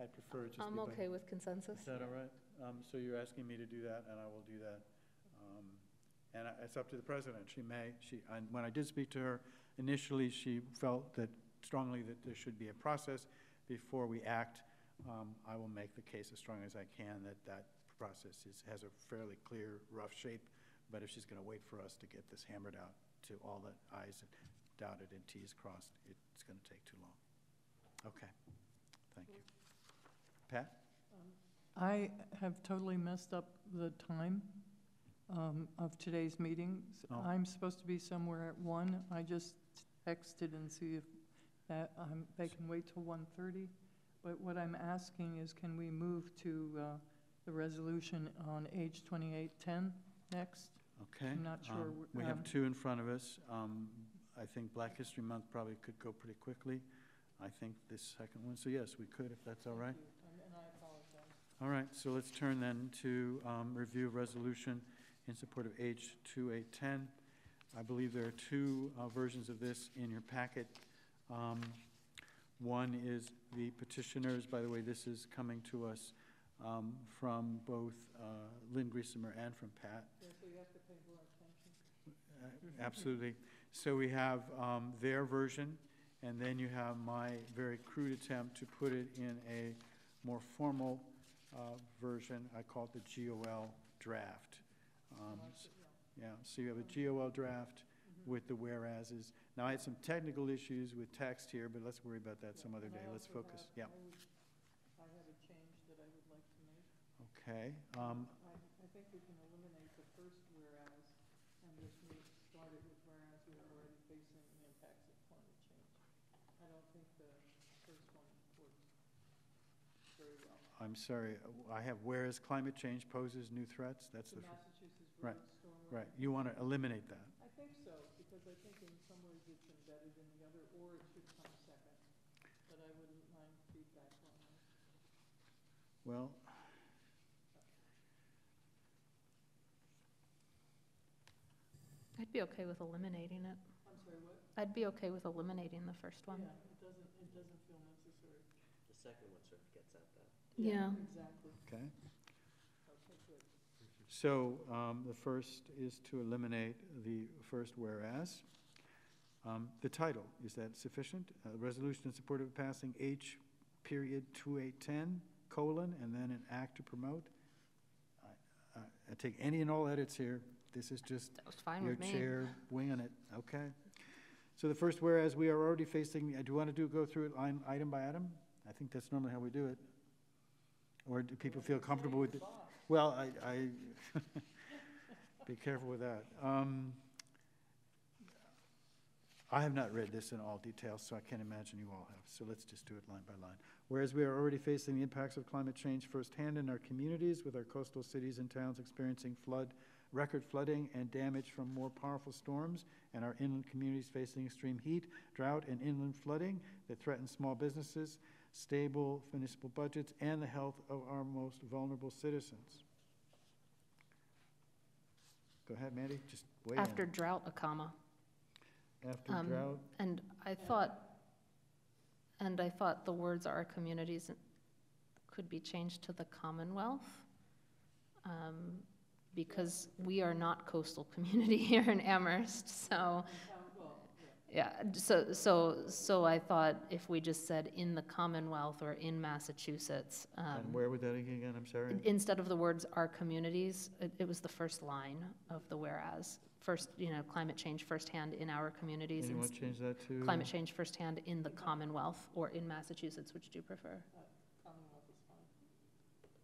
Speaker 2: I prefer it just be
Speaker 3: I'm
Speaker 2: by-
Speaker 3: okay with consensus.
Speaker 2: Is that all right? Um, So you're asking me to do that, and I will do that. Um, And I- it's up to the president. She may, she, and when I did speak to her, initially, she felt that strongly that there should be a process before we act. Um, I will make the case as strong as I can that that process is, has a fairly clear, rough shape, but if she's going to wait for us to get this hammered out to all the i's dotted and t's crossed, it's going to take too long. Okay, thank you. Pat?
Speaker 1: I have totally messed up the time um, of today's meeting.
Speaker 2: Oh.
Speaker 1: I'm supposed to be somewhere at one. I just texted and see if that, um, they can wait till 1:30. But what I'm asking is, can we move to uh, the resolution on H 2810 next.
Speaker 2: Okay.
Speaker 1: I'm not sure
Speaker 2: um, We have
Speaker 1: um,
Speaker 2: two in front of us. Um, I think Black History Month probably could go pretty quickly. I think this second one, so yes, we could, if that's all right.
Speaker 1: And, and I apologize.
Speaker 2: All right. so let's turn then to um, review resolution in support of H 2810. I believe there are two uh, versions of this in your packet. One is the petitioners, by the way, this is coming to us um, from both uh, Lynn Griesemer and from Pat.
Speaker 1: Yeah, so you have to pay more attention.
Speaker 2: Uh, Absolutely. So we have um, their version, and then you have my very crude attempt to put it in a more formal uh, version. I call it the GOL draft. Um, s- Yeah, so you have a GOL draft with the whereases. Now, I had some technical issues with text here, but let's worry about that some other day. Let's focus, yeah.
Speaker 1: I have a change that I would like to make.
Speaker 2: Okay, um,
Speaker 1: I, I think we can eliminate the first whereas and just move, start it with whereas we are already facing the impacts of climate change. I don't think the first one works very well.
Speaker 2: I'm sorry, I have whereas climate change poses new threats, that's
Speaker 1: The
Speaker 2: the,
Speaker 1: Massachusetts
Speaker 2: right, right, you want to eliminate that.
Speaker 1: I think so, because I think in some ways it's embedded in the other, or it should come second. But I wouldn't mind feedback on that.
Speaker 2: Well,
Speaker 3: I'd be okay with eliminating it.
Speaker 1: I'm sorry, what?
Speaker 3: I'd be okay with eliminating the first one.
Speaker 1: Yeah, it doesn't, it doesn't feel necessary.
Speaker 4: The second one sort of gets at that.
Speaker 3: Yeah.
Speaker 1: Exactly.
Speaker 2: okay.
Speaker 1: Okay, good.
Speaker 2: So um, the first is to eliminate the first whereas. Um, The title, is that sufficient? Uh, Resolution in support of passing H period 2810 colon, and then an act to promote? I- I I take any and all edits here. This is just
Speaker 3: That was fine
Speaker 2: your chair winging it, okay? So the first whereas, we are already facing, do you want to do, go through it line, item by item? I think that's normally how we do it. Or do people feel comfortable with it? Well, I, I, [LAUGHS] be careful with that. Um, I have not read this in all details, so I can't imagine you all have, so let's just do it line by line. Whereas we are already facing the impacts of climate change firsthand in our communities, with our coastal cities and towns experiencing flood, record flooding and damage from more powerful storms, and our inland communities facing extreme heat, drought, and inland flooding that threaten small businesses, stable municipal budgets, and the health of our most vulnerable citizens. Go ahead, Mandy, just in.
Speaker 3: After drought, a comma.
Speaker 2: After
Speaker 3: um,
Speaker 2: drought,
Speaker 3: And I thought, and I thought the words "our communities" could be changed to the Commonwealth, um, because we are not coastal [LAUGHS] community here in Amherst, so, yeah, so, so, so I thought if we just said "in the Commonwealth" or "in Massachusetts," um,
Speaker 2: and where would that again, I'm sorry?
Speaker 3: instead of the words "our communities," it, it was the first line of the whereas. First, you know, climate change firsthand in our communities.
Speaker 2: Anyone
Speaker 3: inst-
Speaker 2: change that to?
Speaker 3: Climate change firsthand in the Commonwealth or in Massachusetts, which do you prefer?
Speaker 1: Uh, Commonwealth is fine.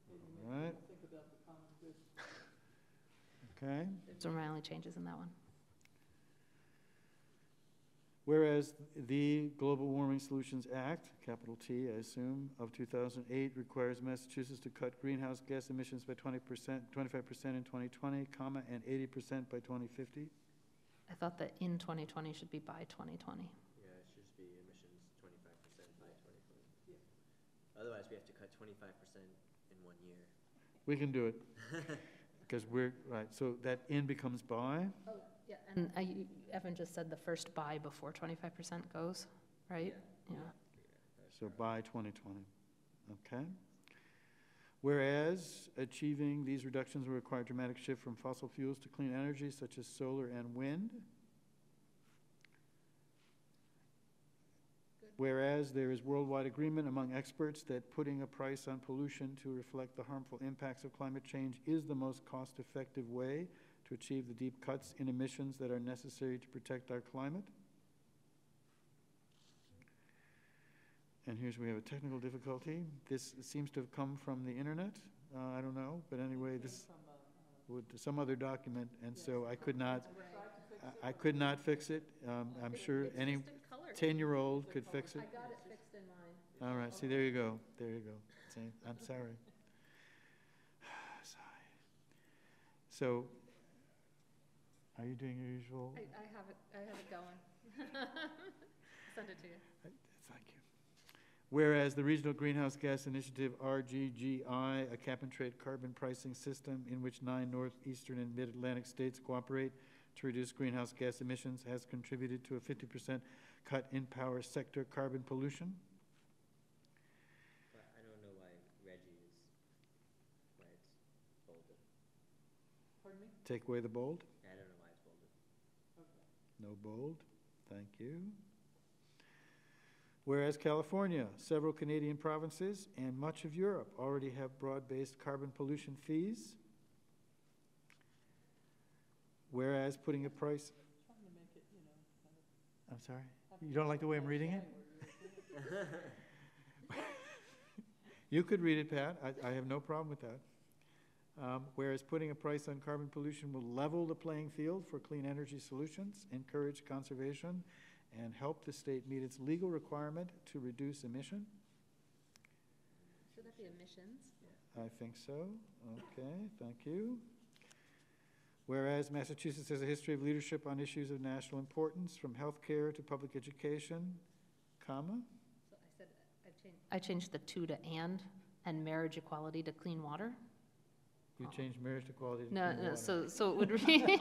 Speaker 1: Maybe
Speaker 2: All
Speaker 1: make
Speaker 2: right.
Speaker 1: think about the common good.
Speaker 2: Okay.
Speaker 3: So my only changes in that one.
Speaker 2: Whereas the Global Warming Solutions Act, capital T, I assume, of 2008 requires Massachusetts to cut greenhouse gas emissions by 20%, 25% in 2020, comma, and 80% by 2050.
Speaker 3: I thought that in 2020 should be by 2020.
Speaker 4: Yeah, it should be emissions twenty-five percent by twenty twenty. Otherwise, we have to cut twenty-five percent in one year.
Speaker 2: We can do it. [LAUGHS] Because we're, right, so that in becomes by, oh,
Speaker 3: Yeah. And I, Evan just said the first buy before 25% goes, right? Yeah.
Speaker 2: so by 2020, okay? Whereas achieving these reductions will require a dramatic shift from fossil fuels to clean energy such as solar and wind. Whereas there is worldwide agreement among experts that putting a price on pollution to reflect the harmful impacts of climate change is the most cost-effective way to achieve the deep cuts in emissions that are necessary to protect our climate. And here's, we have a technical difficulty. This seems to have come from the internet. Uh, I don't know, but anyway, this
Speaker 1: From, uh,
Speaker 2: would, some other document, and so I could not,
Speaker 1: I fix
Speaker 2: I- I could not fix it. Um, I'm sure any ten-year-old could fix it.
Speaker 3: got it fixed in mine.
Speaker 2: All right, see, there you go, there you go. I'm sorry. [SIGHS] So, are you doing your usual?
Speaker 3: I, I have it, I have it going. [LAUGHS] Send it to you.
Speaker 2: Thank you. Whereas the Regional Greenhouse Gas Initiative, RGGI, a cap-and-trade carbon pricing system in which nine northeastern and mid-Atlantic states cooperate to reduce greenhouse gas emissions, has contributed to a fifty percent cut in power sector carbon pollution.
Speaker 4: I don't know why RGGI is, why it's.
Speaker 1: Pardon me?
Speaker 2: Take away the bold?
Speaker 4: I don't know why it's bolded.
Speaker 2: No bold. Thank you. Whereas California, several Canadian provinces, and much of Europe already have broad-based carbon pollution fees. Whereas putting a price. I'm sorry, you don't like the way I'm reading it? [LAUGHS] You could read it, Pat, I, I have no problem with that. Um, whereas putting a price on carbon pollution will level the playing field for clean energy solutions, encourage conservation, and help the state meet its legal requirement to reduce emission.
Speaker 3: Should that be emissions?
Speaker 2: I think so. Okay, thank you. Whereas Massachusetts has a history of leadership on issues of national importance, from healthcare to public education, comma,
Speaker 3: So I said, I changed. I changed the two to and, and marriage equality to clean water.
Speaker 2: You
Speaker 3: Oh.
Speaker 2: changed marriage to quality to
Speaker 3: No,
Speaker 2: clean
Speaker 3: no,
Speaker 2: water.
Speaker 3: so, so it would read, [LAUGHS]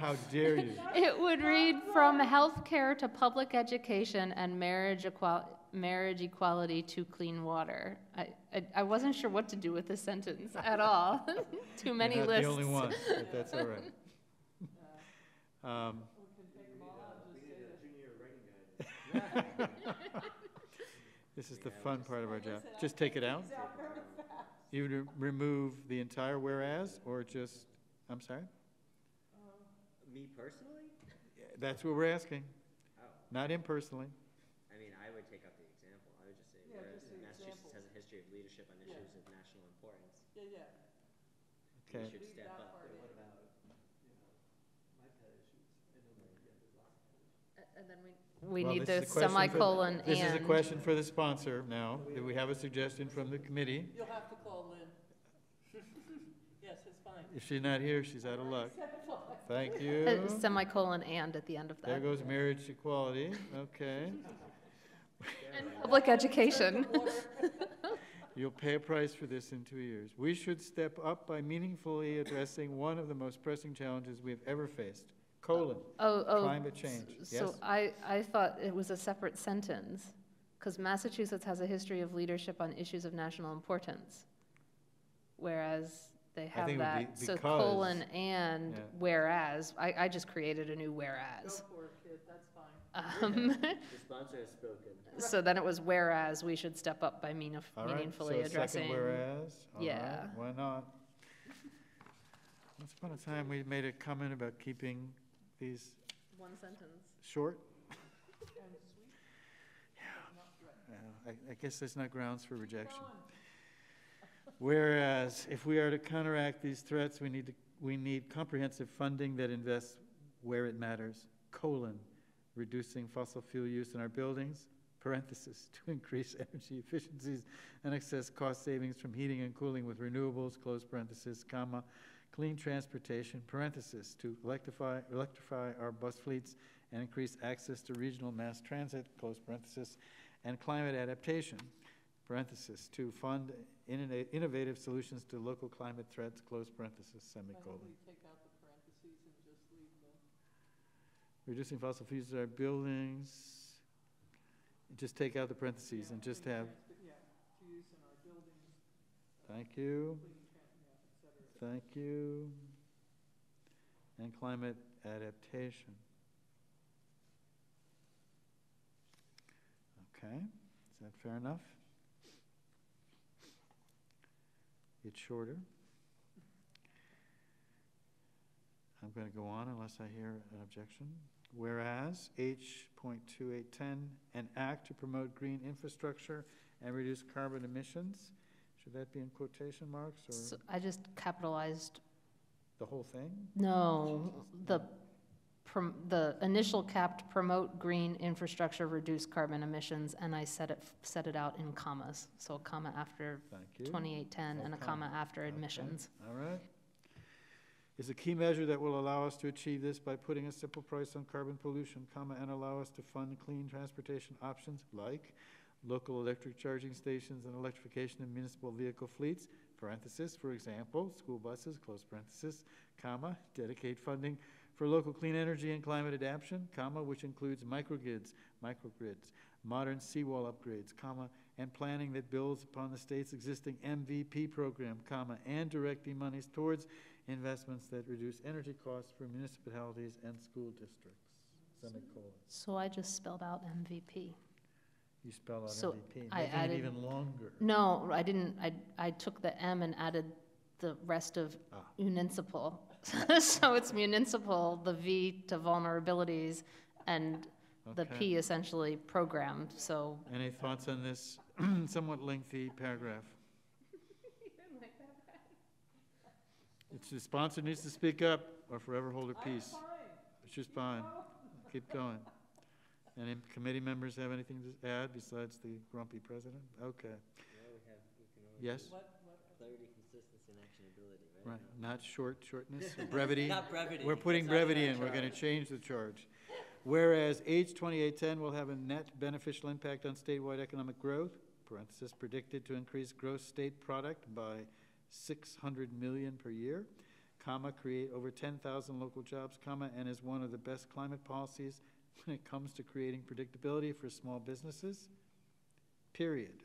Speaker 2: How dare you? [LAUGHS]
Speaker 3: it would read from healthcare to public education and marriage equal, marriage equality to clean water. I, I, I wasn't sure what to do with this sentence at all. [LAUGHS] Too many
Speaker 2: You're
Speaker 3: lists.
Speaker 2: not the only one, but that's all right. Um,
Speaker 1: We can take them all out and just say that.
Speaker 2: This is the fun part of our job. Just take it out? You would re- remove the entire whereas, or just, I'm sorry?
Speaker 4: Uh, me personally?
Speaker 2: That's what we're asking,
Speaker 4: Oh,
Speaker 2: not impersonally.
Speaker 4: I mean, I would take up the example. I would just say,
Speaker 1: Yeah,
Speaker 4: whereas
Speaker 1: just
Speaker 4: Massachusetts
Speaker 1: example.
Speaker 4: has a history of leadership on
Speaker 1: Yeah.
Speaker 4: issues of national importance,
Speaker 1: Yeah, yeah.
Speaker 2: Okay.
Speaker 4: we should step up.
Speaker 1: part in.
Speaker 5: What about, you know, my pet issues? I know, yeah, there's lots of pet issues.
Speaker 3: And then we. We
Speaker 2: Well,
Speaker 3: need
Speaker 2: this
Speaker 3: the
Speaker 2: is a question for-
Speaker 3: semicolon and.
Speaker 2: This is a question for the sponsor now. Do we have a suggestion from the committee?
Speaker 1: You'll have to call Lynn. [LAUGHS] Yes, it's fine.
Speaker 2: If she's not here, she's out of luck. Thank [LAUGHS]
Speaker 3: Uh,
Speaker 2: you.
Speaker 3: Semicolon and at the end of that.
Speaker 2: There
Speaker 3: that.
Speaker 2: goes marriage equality, okay. [LAUGHS]
Speaker 3: Public education.
Speaker 2: You'll pay a price for this in two years. We should step up by meaningfully addressing one of the most pressing challenges we have ever faced, colon,
Speaker 3: Oh, oh.
Speaker 2: climate change.
Speaker 3: s-
Speaker 2: Yes?
Speaker 3: So I, I thought it was a separate sentence, because Massachusetts has a history of leadership on issues of national importance. Whereas they have
Speaker 2: think it would
Speaker 3: that,
Speaker 2: be
Speaker 3: so colon and
Speaker 2: Yeah.
Speaker 3: whereas, I, I just created a new
Speaker 1: Go
Speaker 3: whereas.
Speaker 1: for it, kid, that's fine.
Speaker 3: Um, [LAUGHS]
Speaker 4: The sponsor has spoken.
Speaker 3: So then it was whereas we should step up by mean-
Speaker 2: All right,
Speaker 3: meaningfully
Speaker 2: so a second
Speaker 3: addressing.
Speaker 2: whereas, all right,
Speaker 3: Yeah.
Speaker 2: why not? [LAUGHS] Once upon a time, we made a comment about keeping these
Speaker 3: One sentence.
Speaker 2: short. [LAUGHS]
Speaker 1: And sweet.
Speaker 2: Yeah, I, I guess that's not grounds for rejection. [LAUGHS] Whereas, if we are to counteract these threats, we need to, we need comprehensive funding that invests where it matters, colon, reducing fossil fuel use in our buildings, parenthesis, [LAUGHS] to increase energy efficiencies and access cost savings from heating and cooling with renewables, close parenthesis, comma, clean transportation, parenthesis, to electrify, electrify our bus fleets and increase access to regional mass transit, close parenthesis, and climate adaptation, parenthesis, to fund innova- innovative solutions to local climate threats, close parenthesis, semicolon.
Speaker 1: take out the parentheses and just leave the,
Speaker 2: Reducing fossil fuels in our buildings, just take out the parentheses and just have,
Speaker 1: Yeah, to use in our buildings,
Speaker 2: thank you,
Speaker 1: clean, tran- yeah, et cetera.
Speaker 2: Thank you, and climate adaptation. Okay, is that fair enough? It's shorter. I'm going to go on unless I hear an objection. Whereas H point two eight ten, an act to promote green infrastructure and reduce carbon emissions. Should that be in quotation marks
Speaker 3: So
Speaker 2: or
Speaker 3: I just capitalized,
Speaker 2: the whole thing?
Speaker 3: no, the, prom- the initial capped promote green infrastructure, reduce carbon emissions, and I set it, set it out in commas. So a comma after
Speaker 2: Thank you.
Speaker 3: twenty-eight ten and a
Speaker 2: Okay.
Speaker 3: comma after
Speaker 2: Okay.
Speaker 3: admissions.
Speaker 2: All right. is a key measure that will allow us to achieve this by putting a simple price on carbon pollution, comma, and allow us to fund clean transportation options like local electric charging stations and electrification of municipal vehicle fleets, parenthesis, for example, school buses, close parenthesis, comma, dedicate funding for local clean energy and climate adaptation, comma, which includes microgrids, microgrids, modern seawall upgrades, comma, and planning that builds upon the state's existing MVP program, comma, and directing monies towards investments that reduce energy costs for municipalities and school districts, semicolon.
Speaker 3: So I just spelled out MVP.
Speaker 2: You spell out
Speaker 3: So
Speaker 2: MVP,
Speaker 3: I
Speaker 2: making it
Speaker 3: added-
Speaker 2: even longer.
Speaker 3: No, I didn't, I, I took the M and added the rest of
Speaker 2: Ah.
Speaker 3: municipal. [LAUGHS] So it's municipal, the V to vulnerabilities, and the
Speaker 2: Okay.
Speaker 3: P essentially programmed, so.
Speaker 2: Any thoughts on this [CLEARS THROAT] somewhat lengthy paragraph? [LAUGHS] It's the sponsor needs to speak up or forever hold her peace. It's just fine. [LAUGHS] Keep going. Any committee members have anything to add besides the grumpy president? Okay, yes?
Speaker 4: Clarity, consistency, and actionability,
Speaker 2: Right, not short, shortness, [LAUGHS] brevity?
Speaker 4: Not brevity.
Speaker 2: We're putting
Speaker 4: That's
Speaker 2: brevity in, we're gonna change the charge. Whereas H twenty-eight ten will have a net beneficial impact on statewide economic growth, parenthesis, predicted to increase gross state product by six hundred million per year, comma, create over ten thousand local jobs, comma, and is one of the best climate policies [LAUGHS] when it comes to creating predictability for small businesses, period.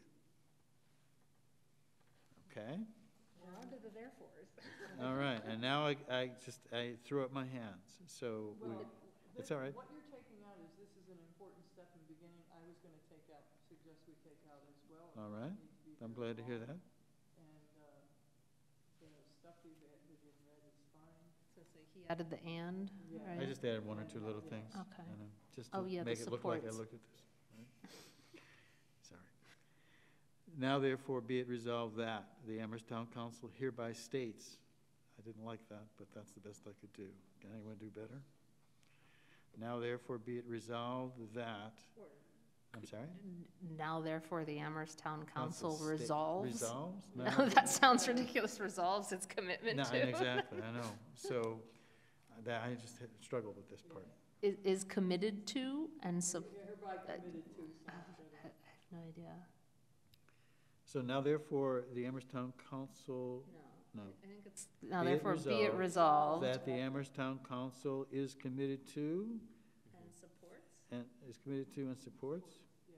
Speaker 2: Okay?
Speaker 1: We're on to the therefores. [LAUGHS]
Speaker 2: All right, and now I, I just, I threw up my hands, so we,
Speaker 1: Well,
Speaker 2: it's all right.
Speaker 1: What you're taking out is, this is an important step in the beginning, I was gonna take out, suggest we take out as well.
Speaker 2: All right,
Speaker 1: Needs be
Speaker 2: I'm
Speaker 1: very
Speaker 2: glad to hear that.
Speaker 1: And, uh, the stuff we've added in red is fine.
Speaker 3: He added the and,
Speaker 1: Yeah.
Speaker 2: I just added one or two little things.
Speaker 3: Okay.
Speaker 2: you know, Just
Speaker 3: Oh, yeah, the
Speaker 2: make it look like I
Speaker 3: supports.
Speaker 2: looked at this. right? [LAUGHS] Sorry. Now therefore be it resolved that the Amherst Town Council hereby states, I didn't like that, but that's the best I could do. Can anyone do better? Now therefore be it resolved that, I'm sorry?
Speaker 3: Now therefore, the Amherst Town Council
Speaker 2: sta-
Speaker 3: resolves.
Speaker 2: Resolves? [LAUGHS]
Speaker 3: No, that sounds ridiculous, resolves its commitment
Speaker 2: No,
Speaker 3: to.
Speaker 2: exactly, I [LAUGHS] know. So, uh, that, I just had struggled with this part.
Speaker 3: Is, is committed to and so,
Speaker 1: Hereby
Speaker 3: Uh,
Speaker 1: committed to,
Speaker 3: I
Speaker 1: sounds better.
Speaker 3: have no idea.
Speaker 2: So now therefore, the Amherst Town Council,
Speaker 3: No.
Speaker 2: no,
Speaker 3: I think it's, now
Speaker 2: Be it
Speaker 3: therefore, be it
Speaker 2: resolved
Speaker 3: resolved.
Speaker 2: that the Amherst Town Council is committed to,
Speaker 3: And supports?
Speaker 2: and is committed to and supports,
Speaker 1: Yeah,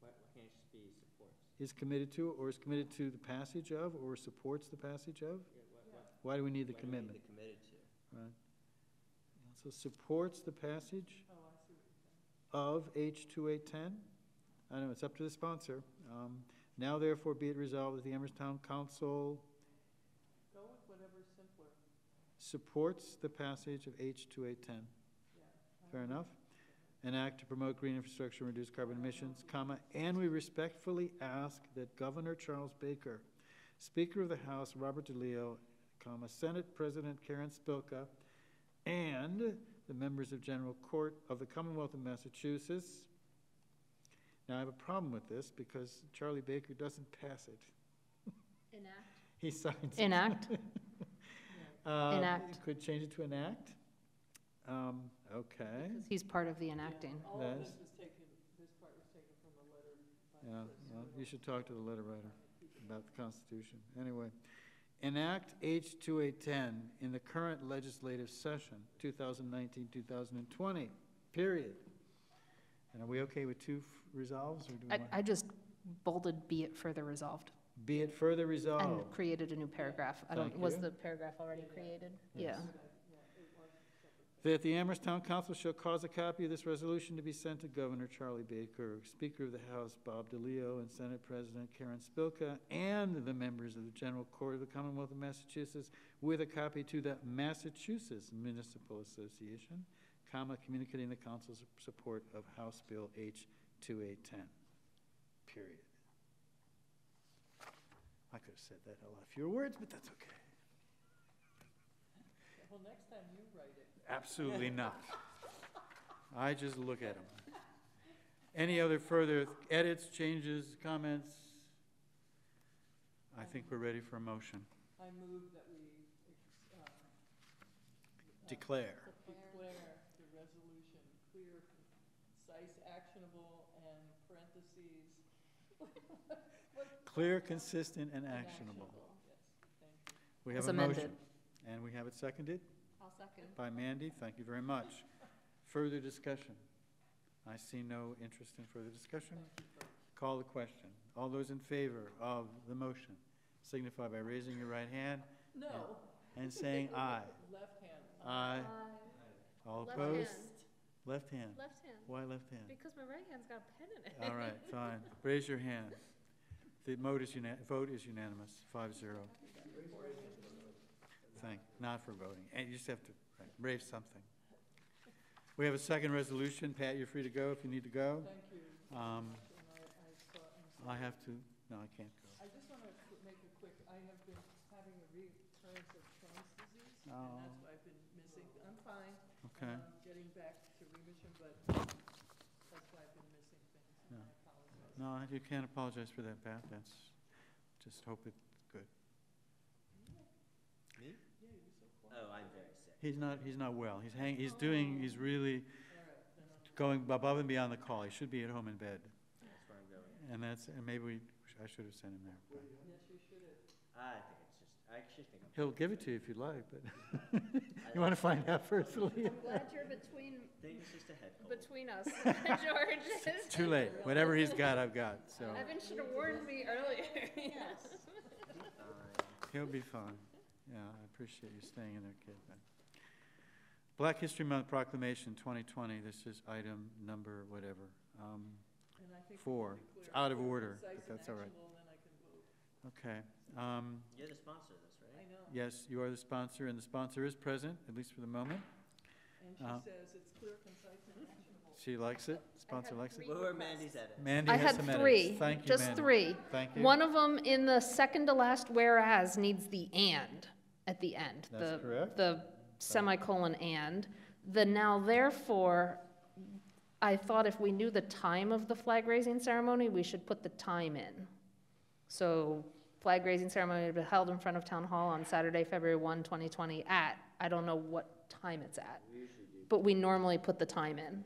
Speaker 4: Why, why can't it just be supports?
Speaker 2: is committed to, or is committed to the passage of, or supports the passage of?
Speaker 4: Yeah, why, why,
Speaker 2: Why do we need the
Speaker 4: why do we need
Speaker 2: commitment?
Speaker 4: the committed to?
Speaker 2: Right. So supports the passage
Speaker 1: oh, I see what you're saying.
Speaker 2: of H two eight ten? I know, it's up to the sponsor. Um, Now therefore be it resolved that the Amherst Town Council
Speaker 1: Go with whatever's simpler,
Speaker 2: supports the passage of H two eight ten.
Speaker 1: yeah.
Speaker 2: Fair enough? An act to promote green infrastructure and reduce carbon emissions, comma, and we respectfully ask that Governor Charles Baker, Speaker of the House Robert DeLeo, comma, Senate President Karen Spilka, and the members of General Court of the Commonwealth of Massachusetts. Now, I have a problem with this because Charlie Baker doesn't pass it.
Speaker 3: Enact. [LAUGHS]
Speaker 2: He signs it.
Speaker 3: Enact, [LAUGHS]
Speaker 2: Uh,
Speaker 3: Enact.
Speaker 2: Could change it to enact. Um, okay.
Speaker 3: because he's part of the enacting.
Speaker 1: All of this
Speaker 2: is-
Speaker 1: was taken, this part was taken from the letter. by
Speaker 2: Yeah, well, you should talk to the letter writer about the Constitution. Anyway, enact H two eight ten in the current legislative session, 2019-2020. period. And are we okay with two f- resolves, or do we
Speaker 3: I,
Speaker 2: want?
Speaker 3: I just bolded be it further resolved
Speaker 2: Be it further
Speaker 3: and
Speaker 2: resolved
Speaker 3: created a new paragraph. I don't, was
Speaker 2: you.
Speaker 3: the paragraph already created? Yeah.
Speaker 2: That the Amherst Town Council shall cause a copy of this resolution to be sent to Governor Charlie Baker, Speaker of the House Bob DeLeo, and Senate President Karen Spilka, and the members of the General Court of the Commonwealth of Massachusetts, with a copy to the Massachusetts Municipal Association, comma, communicating the council's support of House Bill H2810. Period. I could have said that in a lot fewer words, but that's okay.
Speaker 1: Well, next time you write it.
Speaker 2: Absolutely not. I just look at them. Any other further edits, changes, comments? I think we're ready for a motion.
Speaker 1: I move that we ex-
Speaker 2: Declare.
Speaker 1: Declare the resolution clear, concise, actionable, and parentheses.
Speaker 2: Clear, consistent, and actionable.
Speaker 1: Yes, thank you.
Speaker 2: We have
Speaker 3: As
Speaker 2: a motion. And we have it seconded
Speaker 3: I'll second.
Speaker 2: By Mandy, thank you very much. Further discussion? I see no interest in further discussion. Call the question. All those in favor of the motion signify by raising your right hand.
Speaker 1: No.
Speaker 2: And, and saying [LAUGHS] aye.
Speaker 1: Left hand.
Speaker 2: Aye. aye. All
Speaker 3: left
Speaker 2: opposed?
Speaker 3: Hand.
Speaker 2: Left hand.
Speaker 3: Left hand.
Speaker 2: Why left hand?
Speaker 3: Because my right hand's got a pen in it.
Speaker 2: All right, [LAUGHS] fine. Raise your hand. The vote is, vote is unanimous, 5 0 thing, not for voting. And you just have to raise something. We have a second resolution. Pat, you're free to go if you need to go.
Speaker 1: Thank you.
Speaker 2: Um,
Speaker 1: I
Speaker 2: have to, no, I can't go.
Speaker 1: I just want to make a quick, I have been having a recurrence of Crohn's disease,
Speaker 2: oh.
Speaker 1: and that's why I've been missing. I'm fine.
Speaker 2: Okay.
Speaker 1: I'm getting back to remission, but that's why I've been missing things.
Speaker 2: No.
Speaker 1: I
Speaker 2: no, you can't apologize for that, Pat. That's just hope
Speaker 1: it
Speaker 4: Oh, I'm very sick.
Speaker 2: He's not, he's not well. He's hang, he's doing, he's really
Speaker 1: All right, then I'm,
Speaker 2: going above and beyond the call. He should be at home in bed.
Speaker 4: That's where I'm going.
Speaker 2: And that's, and maybe we, I should have sent him there. but-
Speaker 1: yes, you should have.
Speaker 4: I think it's just, I actually think I'm.
Speaker 2: He'll give it to you if you'd like, but [LAUGHS] [LAUGHS] you want to find out first, Leah?
Speaker 3: I'm glad you're between,
Speaker 4: I think it's just a head cold.
Speaker 3: between us, [LAUGHS] George.
Speaker 2: It's Too late. Whatever he's got, I've got, so
Speaker 3: Evan should have warned me earlier.
Speaker 1: Yes.
Speaker 4: Fine.
Speaker 2: he'll be fine. Yeah, I appreciate you staying in there, kid. but- Black History Month Proclamation 2020, this is item number whatever. Um,
Speaker 1: And I think we
Speaker 2: Four. It's out of order, but that's all right.
Speaker 1: actionable, then I can vote.
Speaker 2: Okay. um,
Speaker 4: You're the sponsor of this,
Speaker 1: I
Speaker 4: right?
Speaker 1: know.
Speaker 2: Yes, you are the sponsor, and the sponsor is present, at least for the moment.
Speaker 1: And she
Speaker 2: Uh,
Speaker 1: says it's clear, concise, and actionable.
Speaker 2: She likes it, sponsor likes it.
Speaker 4: What were Mandy's edits?
Speaker 2: Mandy
Speaker 3: I
Speaker 2: has
Speaker 3: had
Speaker 2: some edits.
Speaker 3: three,
Speaker 2: Thank you,
Speaker 3: just
Speaker 2: Mandy.
Speaker 3: three.
Speaker 2: Thank you.
Speaker 3: One of them in the second to last whereas needs the and at the end.
Speaker 2: That's
Speaker 3: the-
Speaker 2: correct.
Speaker 3: The semicolon and. The now therefore, I thought if we knew the time of the flag raising ceremony, we should put the time in. So flag raising ceremony will be held in front of Town Hall on Saturday, February 1, 2020 at, I don't know what time it's at. But we normally put the time in.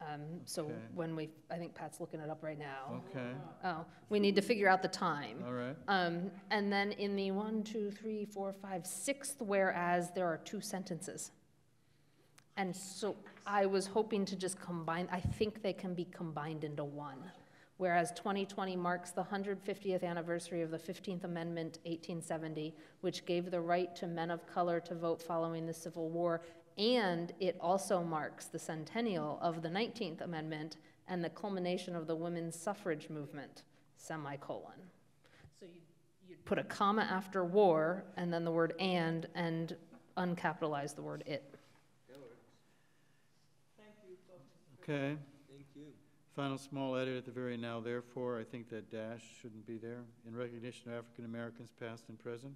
Speaker 3: Um, So
Speaker 2: Okay.
Speaker 3: when we, I think Pat's looking it up right now.
Speaker 2: Okay,
Speaker 3: Oh, we need to figure out the time.
Speaker 2: all right.
Speaker 3: Um, and then in the one, two, three, four, five, sixth whereas, there are two sentences. And so I was hoping to just combine, I think they can be combined into one. Whereas 2020 marks the 150th anniversary of the 15th Amendment, 1870, which gave the right to men of color to vote following the Civil War. And it also marks the centennial of the 19th Amendment and the culmination of the women's suffrage movement, semicolon. So you'd, you'd put a comma after war, and then the word and, and uncapitalize the word it.
Speaker 1: Thank you.
Speaker 2: Okay,
Speaker 4: Thank you.
Speaker 2: final small edit at the very now, therefore, I think that dash shouldn't be there. In recognition of African Americans past and present.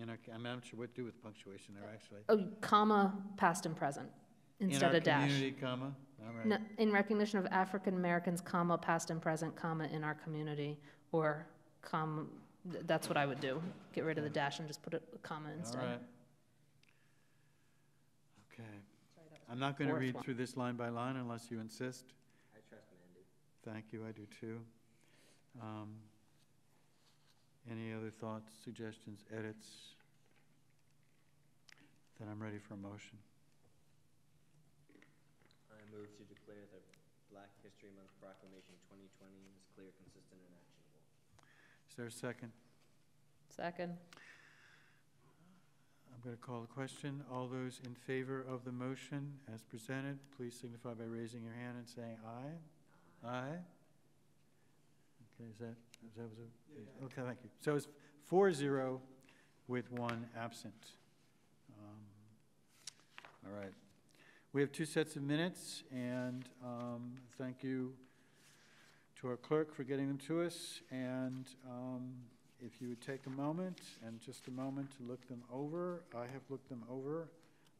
Speaker 2: And I, I'm not sure what to do with punctuation there, actually.
Speaker 3: Oh, comma, past and present, instead of
Speaker 2: In our
Speaker 3: dash.
Speaker 2: community, comma, all
Speaker 3: No. In recognition of African Americans, comma, past and present, comma, in our community, or comma, th- that's what I would do. Get rid of the dash and just put a comma
Speaker 2: All
Speaker 3: instead.
Speaker 2: right. Okay. I'm not going to
Speaker 3: fourth
Speaker 2: read
Speaker 3: one.
Speaker 2: through this line by line unless you insist.
Speaker 4: I trust Mandy.
Speaker 2: Thank you, I do too. Um, Any other thoughts, suggestions, edits? Then I'm ready for a motion.
Speaker 4: I move to declare the Black History Month Proclamation 2020 as clear, consistent, and actionable.
Speaker 2: Is there a second?
Speaker 3: Second,
Speaker 2: I'm going to call the question. All those in favor of the motion as presented, please signify by raising your hand and saying aye. Aye? Okay, is that, is that was a, okay, thank you. So it's four zero with one absent. Um, All right. We have two sets of minutes, and um, thank you to our clerk for getting them to us. And um, if you would take a moment, and just a moment to look them over, I have looked them over.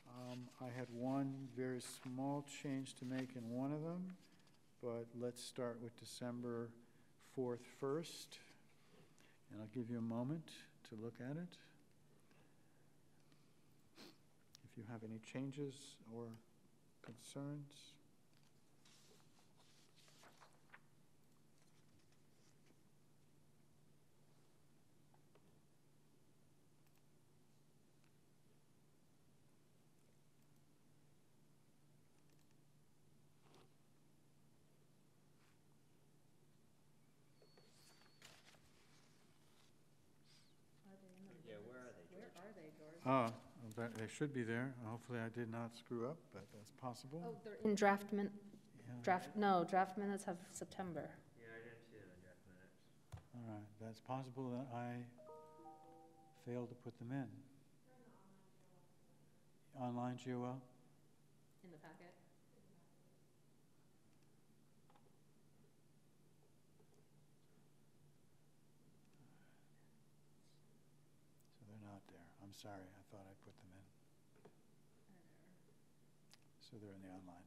Speaker 2: Um, I had one very small change to make in one of them, but let's start with December 4th first. And I'll give you a moment to look at it. if you have any changes or concerns.
Speaker 4: Yeah, where are they,
Speaker 3: Where are they,
Speaker 2: Oh, they should be there. Hopefully I did not screw up, but that's possible.
Speaker 3: Oh, they're in draft min,
Speaker 2: Yeah.
Speaker 3: draft, no, draft minutes have September.
Speaker 4: Yeah, I didn't see them in draft minutes.
Speaker 2: All right, that's possible that I failed to put them in. Online GOL?
Speaker 3: In the packet?
Speaker 2: So they're not there. I'm sorry, I thought I put them in. So they're in the online,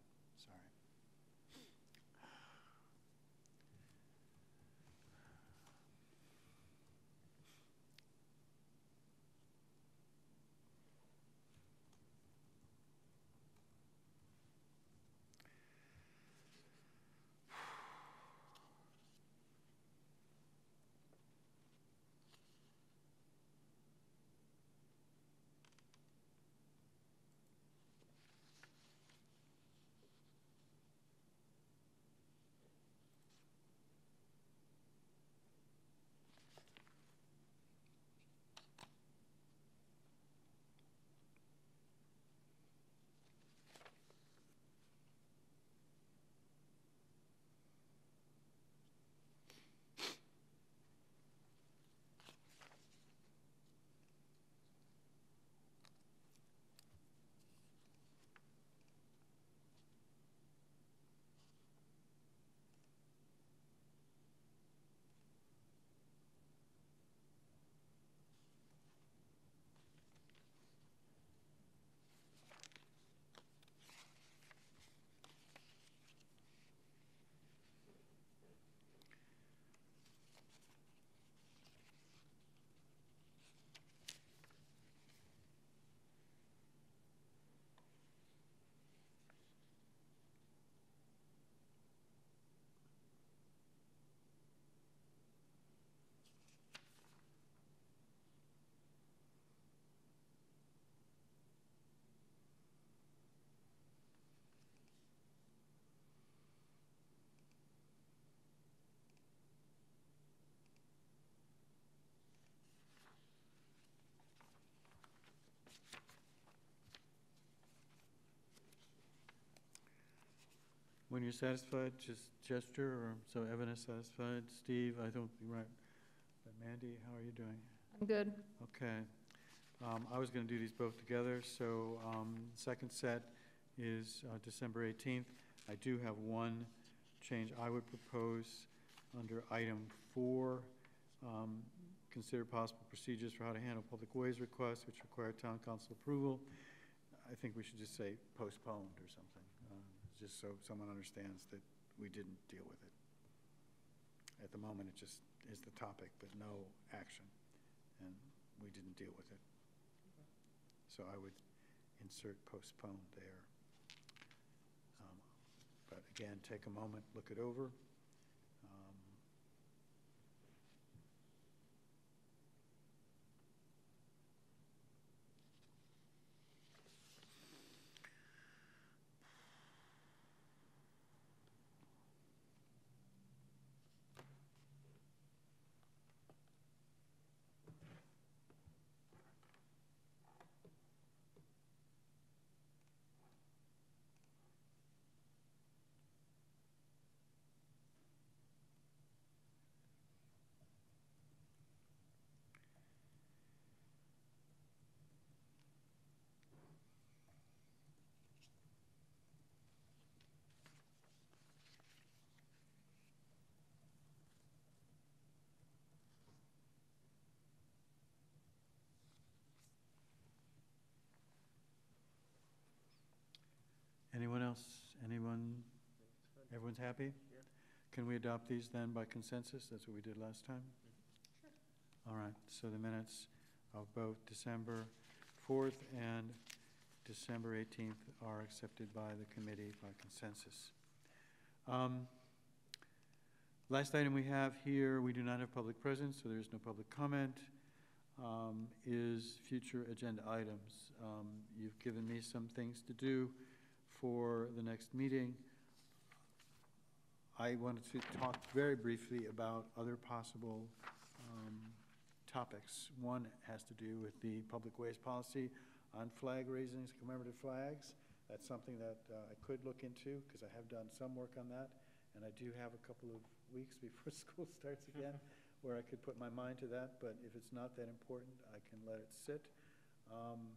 Speaker 2: When you're satisfied, just gesture, or so Evan is satisfied. Steve, I don't, you're right. But Mandy, how are you doing?
Speaker 3: I'm good.
Speaker 2: Okay. Um, I was gonna do these both together, so, um, second set is, uh, December eighteenth. I do have one change I would propose under item four. Um, consider possible procedures for how to handle public ways requests which require town council approval. I think we should just say postponed or something, just so someone understands that we didn't deal with it. At the moment, it just is the topic, but no action, and we didn't deal with it. So I would insert postpone there. Um, But again, take a moment, look it over. Um, Anyone else? Anyone? Everyone's happy?
Speaker 4: Yeah.
Speaker 2: Can we adopt these then by consensus? That's what we did last time? All right, so the minutes of both December 4th and December 18th are accepted by the committee by consensus. Um, Last item we have here, we do not have public presence, so there is no public comment, um, is future agenda items. Um, You've given me some things to do for the next meeting. I wanted to talk very briefly about other possible um, topics. One has to do with the public ways policy on flag raisings, commemorative flags. That's something that uh, I could look into, because I have done some work on that, and I do have a couple of weeks [LAUGHS] before school starts again, [LAUGHS] where I could put my mind to that, but if it's not that important, I can let it sit. Um,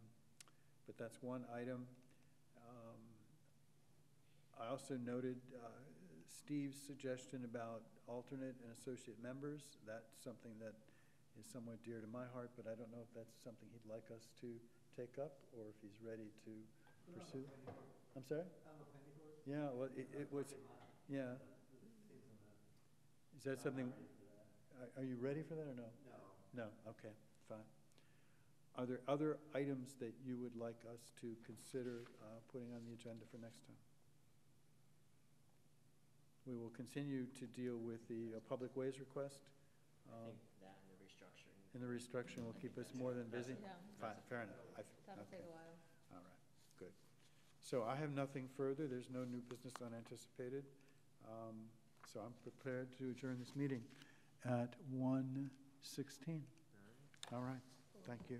Speaker 2: But that's one item. Um, I also noted uh, Steve's suggestion about alternate and associate members. That's something that is somewhat dear to my heart, but I don't know if that's something he'd like us to take up, or if he's ready to pursue. I'm sorry? Yeah, well, it, it was, yeah. Is that something, are, are you ready for that or no? No. No, okay, fine. Are there other items that you would like us to consider, uh, putting on the agenda for next time? We will continue to deal with the uh, public ways request.
Speaker 4: I
Speaker 2: um,
Speaker 4: think that and the restructuring.
Speaker 2: And the restructuring will keep us more than busy?
Speaker 3: Yeah,
Speaker 2: Fine, fair enough. I-
Speaker 3: that'll take a while.
Speaker 2: All right, good. So I have nothing further, there's no new business unanticipated. Um, So I'm prepared to adjourn this meeting at 1:16. All right, thank you.